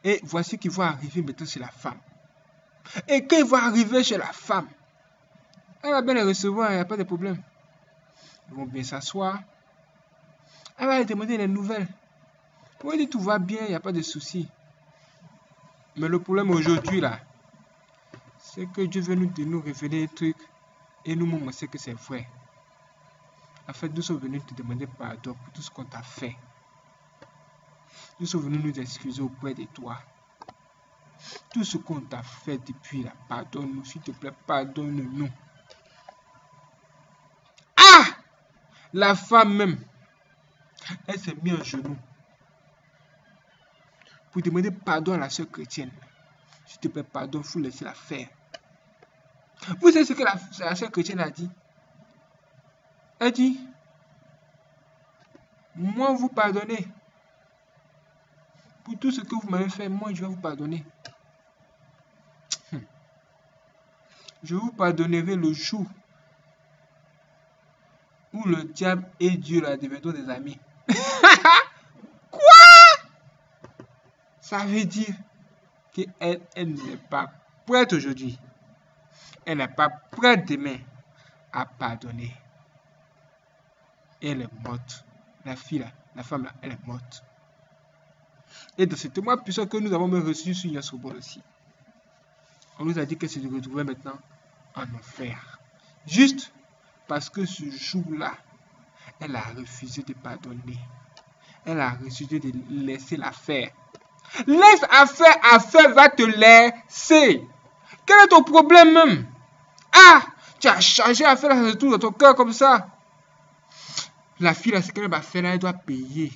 Et voici qu'il va arriver maintenant chez la femme. Et quand il va arriver chez la femme, elle va bien les recevoir, il n'y a pas de problème. Ils vont bien s'asseoir. Elle va lui demander les nouvelles. Pour lui tout va bien, il n'y a pas de souci. Mais le problème aujourd'hui, là, c'est que Dieu veut nous, nous révéler des trucs et nous montrer que c'est vrai. En fait, nous sommes venus te demander pardon pour tout ce qu'on t'a fait. Nous sommes venus nous excuser auprès de toi. Tout ce qu'on t'a fait depuis là, pardonne-nous, s'il te plaît, pardonne-nous. Ah La femme même, elle s'est mise en genoux pour demander pardon à la soeur chrétienne. S'il te plaît, pardon, il faut laisser la faire. Vous savez ce que la, la chrétienne a dit? Elle dit, moi vous pardonnez. Pour tout ce que vous m'avez fait, moi je vais vous pardonner. Je vous pardonnerai le jour où le diable et Dieu la deviendront des amis. Quoi? Ça veut dire qu'elle elle, n'est pas prête aujourd'hui. Elle n'est pas prête demain à pardonner. Elle est morte. La fille, la femme, là, elle est morte. Et de ce témoin puissant que nous avons reçu sur Yasobol aussi, on nous a dit qu'elle se retrouvait maintenant en enfer. Juste parce que ce jour-là, elle a refusé de pardonner. Elle a refusé de laisser la faire. Laisse affaire, affaire va te laisser. Quel est ton problème même? Ah, tu as changé affaire de tout dans ton cœur comme ça. La fille, là, ce qu'elle va faire, elle doit payer.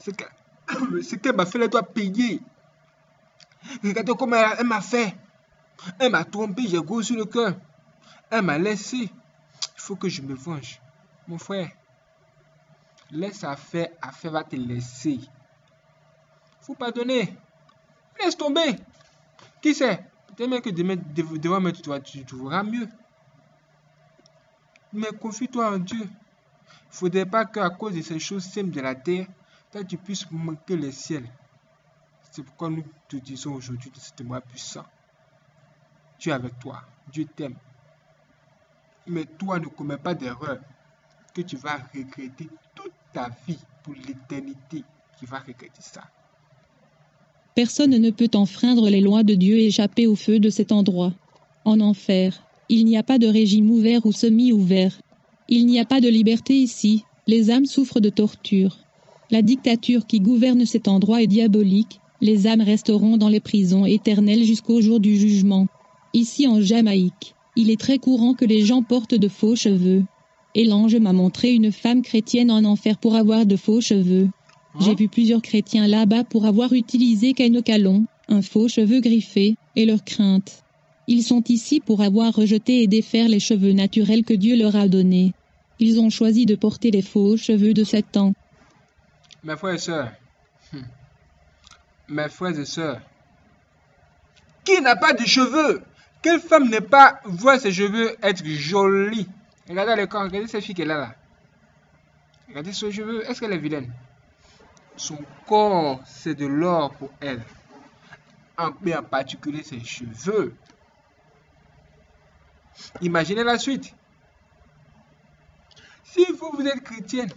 Ce qu'elle va faire, elle doit payer. Regardez comment elle, m'a fait. Elle m'a trompé, j'ai gros sur le cœur. Elle m'a laissé. Il faut que je me venge. Mon frère, laisse affaire, affaire va te laisser. Faut pardonner. Laisse tomber. Qui sait? Peut-être que demain, devant moi, tu, tu verras mieux. Mais confie-toi en Dieu. Il ne faudrait pas qu'à cause de ces choses simples de la terre, toi, tu puisses manquer le ciel. C'est pourquoi nous te disons aujourd'hui de ce témoin puissant. Dieu est avec toi. Dieu t'aime. Mais toi, ne commets pas d'erreur que tu vas regretter toute ta vie pour l'éternité. Tu vas regretter ça. Personne ne peut enfreindre les lois de Dieu et échapper au feu de cet endroit. En enfer, il n'y a pas de régime ouvert ou semi-ouvert. Il n'y a pas de liberté ici. Les âmes souffrent de torture. La dictature qui gouverne cet endroit est diabolique. Les âmes resteront dans les prisons éternelles jusqu'au jour du jugement. Ici en Jamaïque, il est très courant que les gens portent de faux cheveux. Et l'ange m'a montré une femme chrétienne en enfer pour avoir de faux cheveux. J'ai vu plusieurs chrétiens là-bas pour avoir utilisé calon, un faux cheveu griffé, et leur crainte. Ils sont ici pour avoir rejeté et défaire les cheveux naturels que Dieu leur a donnés. Ils ont choisi de porter les faux cheveux de Satan. Mes frères et sœurs, hmm. mes frères et sœurs, qui n'a pas de cheveux? Quelle femme n'est pas voit ses cheveux être jolis? Regardez le corps, regardez cette fille qu'elle a là. Regardez ses cheveux, est-ce qu'elle est vilaine? Son corps, c'est de l'or pour elle. En, mais en particulier ses cheveux. Imaginez la suite. Si vous, vous êtes chrétienne,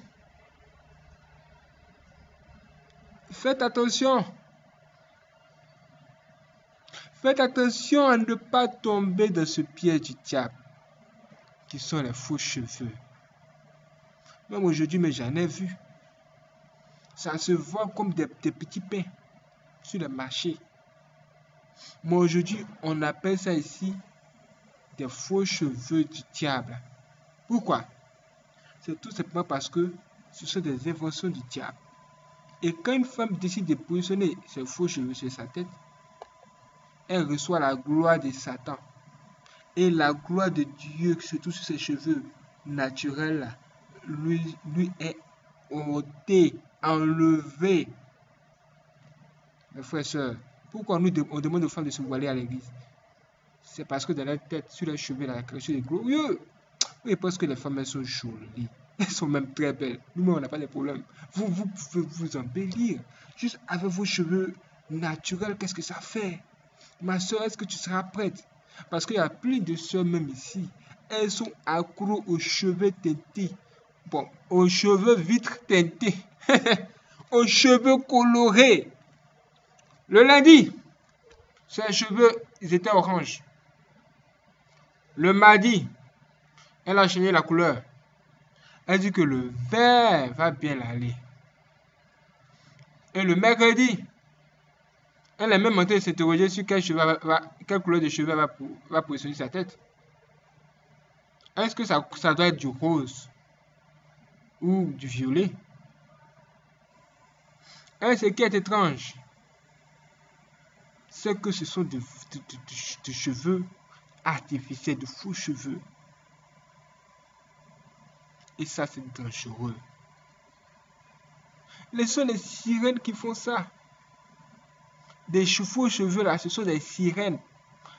faites attention. Faites attention à ne pas tomber dans ce piège du diable, qui sont les faux cheveux. Même aujourd'hui, mais j'en ai vu. Ça se voit comme des, petits pains sur le marché. Mais aujourd'hui, on appelle ça ici des faux cheveux du diable. Pourquoi? C'est tout simplement parce que ce sont des inventions du diable. Et quand une femme décide de positionner ses faux cheveux sur sa tête, elle reçoit la gloire de Satan. Et la gloire de Dieu, surtout sur ses cheveux naturels, lui, lui est ôter, enlever. Mes frères et sœurs, pourquoi nous on demande aux femmes de se voiler à l'église? C'est parce que dans leur tête, sur leurs cheveux, la création est glorieux. Oui, parce que les femmes, elles sont jolies. Elles sont même très belles. Nous, on n'a pas de problème. Vous, vous pouvez vous embellir. Juste avec vos cheveux naturels, qu'est-ce que ça fait? Ma soeur, est-ce que tu seras prête? Parce qu'il y a plein de soeurs même ici. Elles sont accro aux cheveux teintés. Aux cheveux vitres teintés. aux cheveux colorés. Le lundi, ses cheveux, étaient orange. Le mardi, elle a changé la couleur. Elle dit que le vert va bien aller. Et le mercredi, elle est même en train de s'interroger sur quelle, quelle, couleur de cheveux va, va positionner sa tête. Est-ce que ça doit être du rose? Ou du violet Et ce qui est étrange, c'est que ce sont des de, cheveux artificiels, de faux cheveux. Et ça, c'est dangereux. Les sont les sirènes qui font ça. Des faux cheveux là, ce sont des sirènes.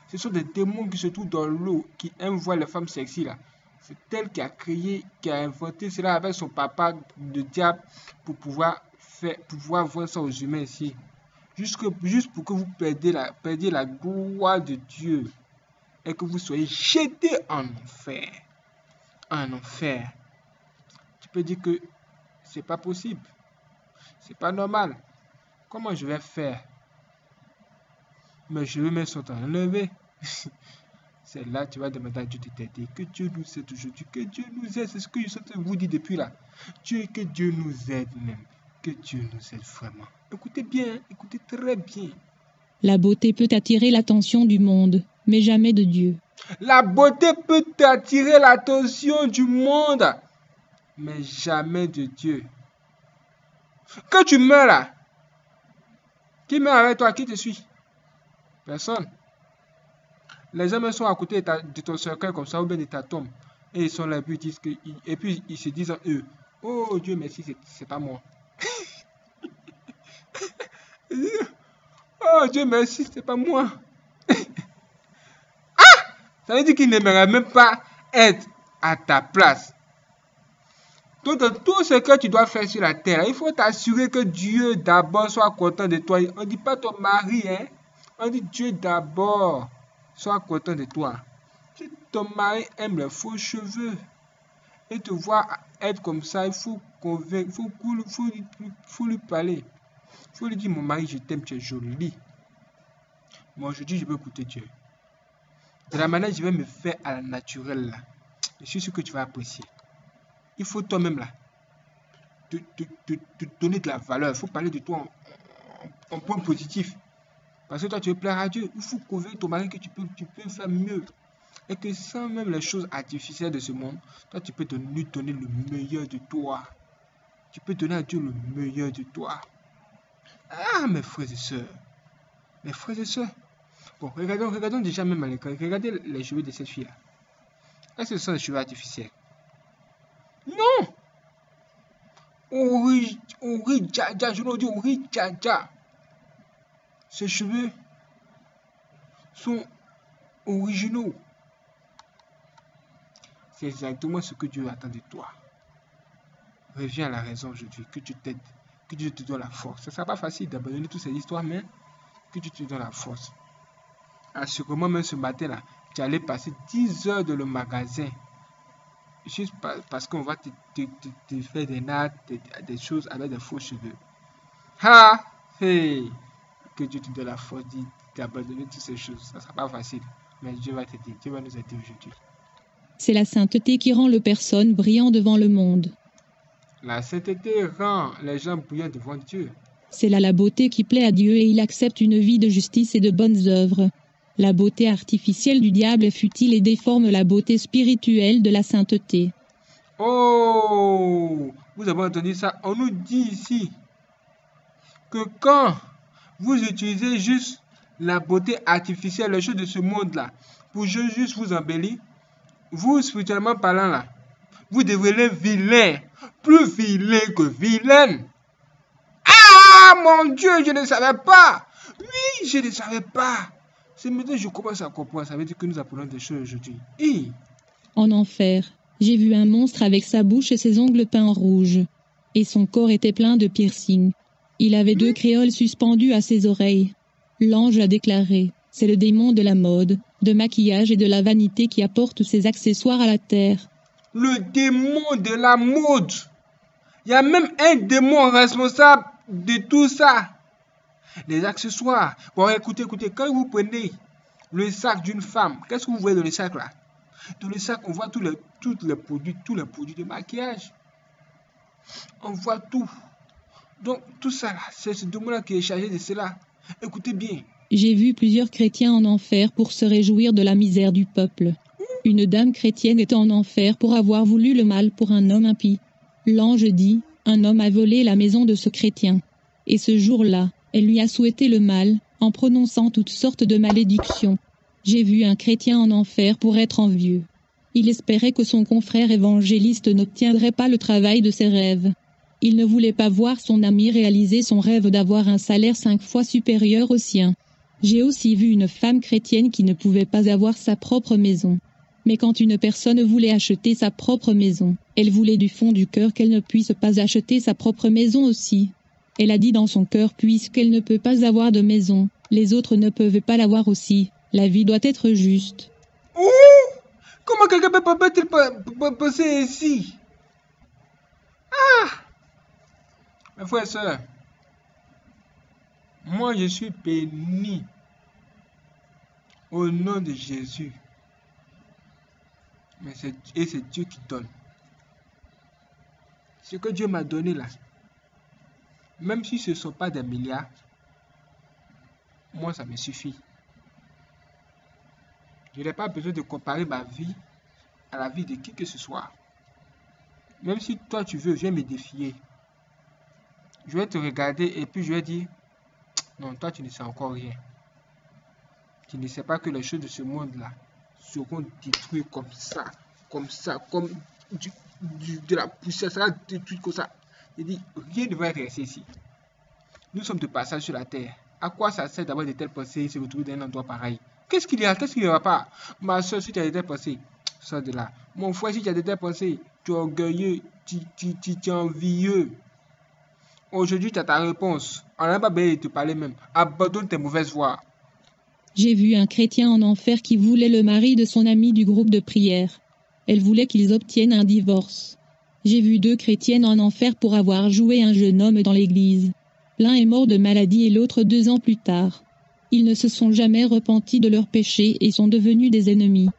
Ce sont des démons qui se trouvent dans l'eau, qui voir les femmes sexy là. C'est elle qui a créé, qui a inventé cela avec son papa de diable pour pouvoir faire, pouvoir voir ça aux humains ici. Juste, pour que vous perdiez la, gloire de Dieu et que vous soyez jetés en enfer. En enfer. Tu peux dire que c'est pas possible. C'est pas normal. Comment je vais faire? Mes cheveux me sont enlevés. c'est là tu vas demander à Dieu de t'aider. Que Dieu nous aide aujourd'hui. Que Dieu nous aide. C'est ce que je vous dis depuis là. Dieu, que Dieu nous aide même. Que Dieu nous aide vraiment. Écoutez bien, écoutez très bien. La beauté peut attirer l'attention du monde, mais jamais de Dieu. La beauté peut attirer l'attention du monde, mais jamais de Dieu. Que tu meurs là, qui meurt avec toi, qui te suit? Personne. Les hommes sont à côté de, ton cercueil comme ça, ou bien de ta tombe. Et ils sont là, et puis ils, disent et puis ils se disent eux, oh Dieu merci, c'est pas moi. oh Dieu merci, c'est pas moi. ah Ça veut dire qu'il n'aimerait même pas être à ta place. Dans tout ce que tu dois faire sur la terre, il faut t'assurer que Dieu d'abord soit content de toi. On ne dit pas ton mari, hein. On dit Dieu d'abord soit content de toi. Si ton mari aime les faux cheveux et te voir être comme ça, il faut convaincre, il faut, faut, faut, lui parler. Il faut lui dire, mon mari, je t'aime, tu es joli. Moi, aujourd'hui, je veux écouter Dieu. De la manière je vais me faire à la naturelle, je suis sûr que tu vas apprécier. Il faut toi-même, là, te, donner de la valeur. Il faut parler de toi en point positif. Parce que toi, tu veux plaire à Dieu. Il faut convaincre ton mari que tu peux, faire mieux. Et que sans même les choses artificielles de ce monde, toi, tu peux te, lui donner le meilleur de toi. Tu peux donner à Dieu le meilleur de toi. Ah, mes frères et sœurs. Mes frères et sœurs. Bon, regardons, regardons déjà même à l'école. Regardez les cheveux de cette fille-là. Est-ce que ce sont des cheveux artificiels? Non Ori, Ori, Dja, je dis Ori, Dja, ces cheveux sont originaux. C'est exactement ce que Dieu attend de toi. Reviens à la raison aujourd'hui, que tu t'aides, que Dieu te donne la force. Ce ne sera pas facile d'abandonner toutes ces histoires, mais que Dieu te donne la force. Assurément, même ce matin-là, tu allais passer 10 heures dans le magasin. Juste parce qu'on va te, faire des nattes, des, choses avec des faux cheveux. Ha! Hey! Que Dieu te donne la force d'abandonner toutes ces choses. Ça ne sera pas facile, mais Dieu va t'aider. Dieu va nous aider aujourd'hui. C'est la sainteté qui rend le personne brillant devant le monde. La sainteté rend les gens brillants devant Dieu. C'est là la beauté qui plaît à Dieu et il accepte une vie de justice et de bonnes œuvres. La beauté artificielle du diable est futile et déforme la beauté spirituelle de la sainteté. Oh Vous avez entendu ça On nous dit ici que quand vous utilisez juste la beauté artificielle, les choses de ce monde-là, pour juste vous embellir. Vous, spirituellement parlant, là, vous devenez vilain. Plus vilain que vilaine. Ah, mon Dieu, je ne savais pas. Oui, je ne savais pas. C'est maintenant que je commence à comprendre. Ça veut dire que nous apprenons des choses aujourd'hui. En enfer, j'ai vu un monstre avec sa bouche et ses ongles peints en rouge. Et son corps était plein de piercings. Il avait deux créoles suspendues à ses oreilles. L'ange a déclaré C'est le démon de la mode, de maquillage et de la vanité qui apporte ses accessoires à la terre. Le démon de la mode. Il y a même un démon responsable de tout ça. Les accessoires. Bon, écoutez, écoutez, quand vous prenez le sac d'une femme, qu'est-ce que vous voyez dans le sac là? Dans le sac, on voit tous les, tous les produits, tous les produits de maquillage. On voit tout. Donc, tout ça c'est ce démon-là qui est chargé de cela. Écoutez bien. J'ai vu plusieurs chrétiens en enfer pour se réjouir de la misère du peuple. Une dame chrétienne était en enfer pour avoir voulu le mal pour un homme impie. L'ange dit, un homme a volé la maison de ce chrétien. Et ce jour-là, elle lui a souhaité le mal, en prononçant toutes sortes de malédictions. J'ai vu un chrétien en enfer pour être envieux. Il espérait que son confrère évangéliste n'obtiendrait pas le travail de ses rêves. Il ne voulait pas voir son ami réaliser son rêve d'avoir un salaire cinq fois supérieur au sien. J'ai aussi vu une femme chrétienne qui ne pouvait pas avoir sa propre maison. Mais quand une personne voulait acheter sa propre maison, elle voulait du fond du cœur qu'elle ne puisse pas acheter sa propre maison aussi. Elle a dit dans son cœur puisqu'elle ne peut pas avoir de maison, les autres ne peuvent pas l'avoir aussi. La vie doit être juste. Ouh Comment quelqu'un peut peut-il penser ainsi? Ah Mes frères et moi je suis béni au nom de Jésus. Mais et c'est Dieu qui donne. Ce que Dieu m'a donné là, même si ce ne sont pas des milliards, moi ça me suffit. Je n'ai pas besoin de comparer ma vie à la vie de qui que ce soit. Même si toi tu veux, viens me défier. Je vais te regarder et puis je vais dire, non, toi tu ne sais encore rien. Tu ne sais pas que les choses de ce monde-là seront détruites comme ça, comme ça, comme de la poussière sera détruite comme ça. Il dit, rien ne va rester ici. Nous sommes de passage sur la terre. À quoi ça sert d'avoir de telles pensées et se retrouver dans un endroit pareil? Qu'est-ce qu'il y a? Qu'est-ce qu'il n'y aura pas? Ma soeur, si tu as de telles pensées, sors de là. Mon frère, si tu as de telles pensées, tu es orgueilleux, tu es envieux. Aujourd'hui, tu as ta réponse. On n'a pas besoin de même. Abandonne tes mauvaises voies. J'ai vu un chrétien en enfer qui voulait le mari de son ami du groupe de prière. Elle voulait qu'ils obtiennent un divorce. J'ai vu deux chrétiennes en enfer pour avoir joué un jeune homme dans l'église. L'un est mort de maladie et l'autre deux ans plus tard. Ils ne se sont jamais repentis de leurs péchés et sont devenus des ennemis.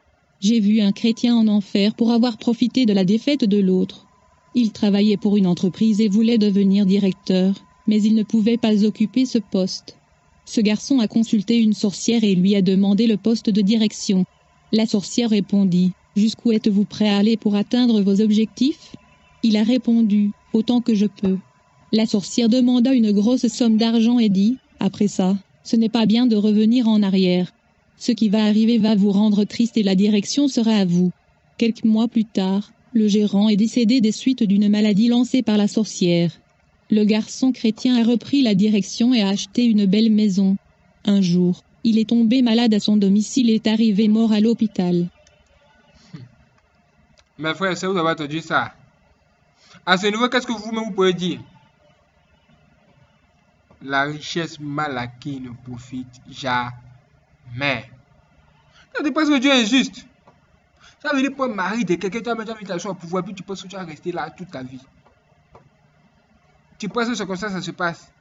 J'ai vu un chrétien en enfer pour avoir profité de la défaite de l'autre. Il travaillait pour une entreprise et voulait devenir directeur, mais il ne pouvait pas occuper ce poste. Ce garçon a consulté une sorcière et lui a demandé le poste de direction. La sorcière répondit Jusqu'où êtes-vous prêt à aller pour atteindre vos objectifs? Il a répondu Autant que je peux. La sorcière demanda une grosse somme d'argent et dit Après ça, ce n'est pas bien de revenir en arrière. Ce qui va arriver va vous rendre triste et la direction sera à vous. Quelques mois plus tard, le gérant est décédé des suites d'une maladie lancée par la sorcière. Le garçon chrétien a repris la direction et a acheté une belle maison. Un jour, il est tombé malade à son domicile et est arrivé mort à l'hôpital. Mes frères sœurs, vous avez entendu ça. À ce niveau, qu'est-ce que vous-même vous pouvez dire? La richesse mal acquise ne profite jamais. Dit parce que Dieu est injuste. Ça veut dire pour mari de quelqu'un, tu as mis ta au pouvoir, puis tu penses que tu vas rester là toute ta vie. Tu penses que c'est comme ça ça se passe.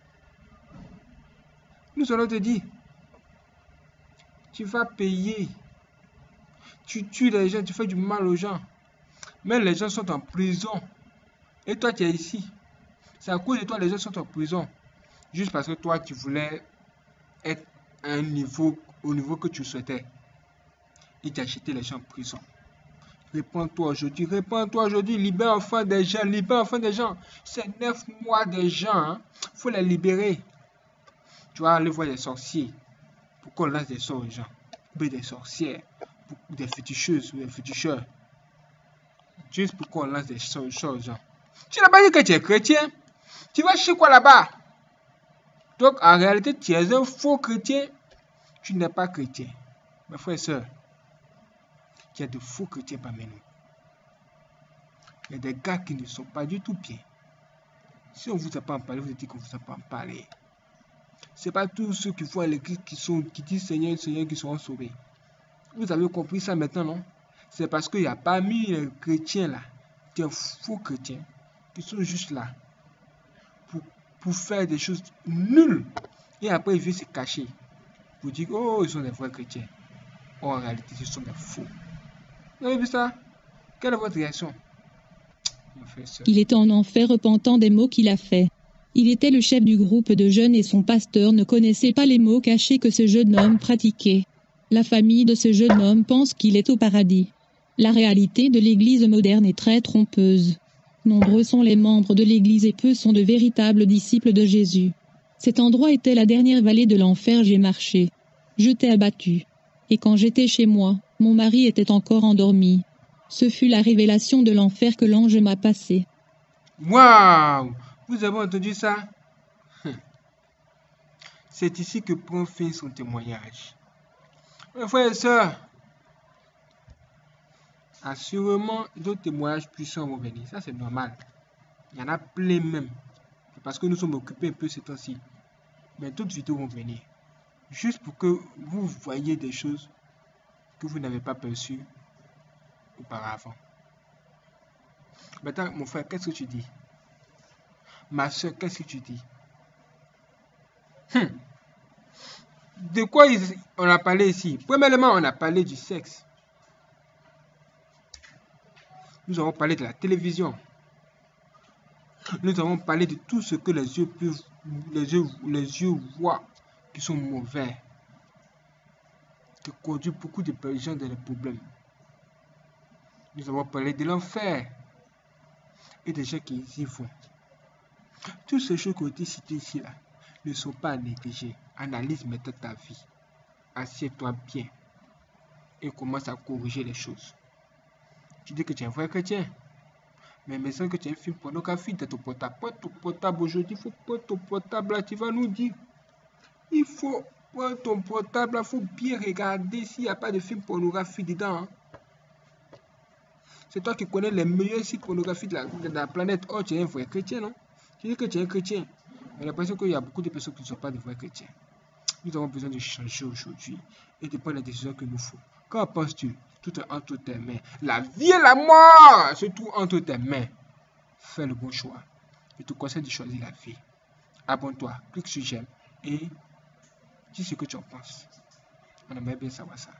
Nous allons te dire, tu vas payer. Tu tues les gens, tu fais du mal aux gens. Mais les gens sont en prison. Et toi, tu es ici. C'est à cause de toi, les gens sont en prison. Juste parce que toi, tu voulais être au niveau que tu souhaitais. Et tu as acheté les gens en prison. Réponds-toi aujourd'hui, réponds-toi aujourd'hui, libère enfin des gens, libère enfin des gens. C'est neuf mois des gens, il faut les libérer. Tu vas aller voir des sorciers pour qu'on lance des sorts aux gens. Des sorcières, des féticheuses ou des féticheurs. Juste pour qu'on lance des choses. Tu n'as pas dit que tu es chrétien. Tu vas chez quoi là-bas? Donc en réalité, tu es un faux chrétien. Tu n'es pas chrétien. Mes frères et sœurs, il y a de faux chrétiens parmi nous. Il y a des gars qui ne sont pas du tout bien. Si on ne vous a pas en parlé, vous dites qu'on ne vous a pas en parlé. Ce n'est pas tous ceux qui vont à l'église qui, sont, qui disent Seigneur, Seigneur, qui seront sauvés. Vous avez compris ça maintenant, non? C'est parce qu'il n'y a pas mis les chrétiens là, des faux chrétiens, qui sont juste là pour, pour faire des choses nulles. Et après, ils viennent se cacher. Vous dites, oh, ils sont des vrais chrétiens. en réalité, ce sont des faux. Vous avez Quelle est votre réaction? Il était en enfer repentant des mots qu'il a faits. Il était le chef du groupe de jeunes et son pasteur ne connaissait pas les mots cachés que ce jeune homme pratiquait. La famille de ce jeune homme pense qu'il est au paradis. La réalité de l'Église moderne est très trompeuse. Nombreux sont les membres de l'Église et peu sont de véritables disciples de Jésus. Cet endroit était la dernière vallée de l'enfer j'ai marché. J'étais abattu. Et quand j'étais chez moi, mon mari était encore endormi. Ce fut la révélation de l'enfer que l'ange m'a passé. Waouh Vous avez entendu ça? C'est ici que prend fin son témoignage. Mes frères et sœurs, assurément, d'autres témoignages puissants vont venir. Ça, c'est normal. Il y en a plein même. parce que nous sommes occupés un peu ces temps-ci. Mais d'autres vidéos vont venir. Juste pour que vous voyez des choses que vous n'avez pas perçues auparavant. Maintenant, mon frère, qu'est-ce que tu dis? Ma soeur, qu'est-ce que tu dis? Hum de quoi on a parlé ici? Premièrement, on a parlé du sexe. Nous avons parlé de la télévision. Nous avons parlé de tout ce que les yeux peuvent, les yeux, les yeux voient qui sont mauvais, qui conduisent beaucoup de gens dans les problèmes. Nous avons parlé de l'enfer et des gens qui y vont. Toutes ces choses qui ont été citées ici, là, ne sont pas négligés. Analyse maintenant ta vie. Assieds-toi bien et commence à corriger les choses. Tu dis que tu es un vrai chrétien. Mais maintenant que tu es un film pornographique dans ton portable, prends ton portable aujourd'hui, il faut prendre ton portable là, tu vas nous dire. Il faut prendre ton portable il faut bien regarder s'il n'y a pas de film pornographique dedans. Hein. C'est toi qui connais les meilleurs sites pornographiques de la, de la planète. Oh, tu es un vrai chrétien, non? Tu dis que tu es un chrétien. J'ai l'impression qu'il y a beaucoup de personnes qui ne sont pas de vrais chrétiens. Nous avons besoin de changer aujourd'hui et de prendre les décisions que nous faut. Qu'en penses-tu? Tout est entre tes mains. La vie et la mort se trouvent entre tes mains. Fais le bon choix. Je te conseille de choisir la vie. Abonne-toi, clique sur j'aime et dis ce que tu en penses. On aimerait bien savoir ça.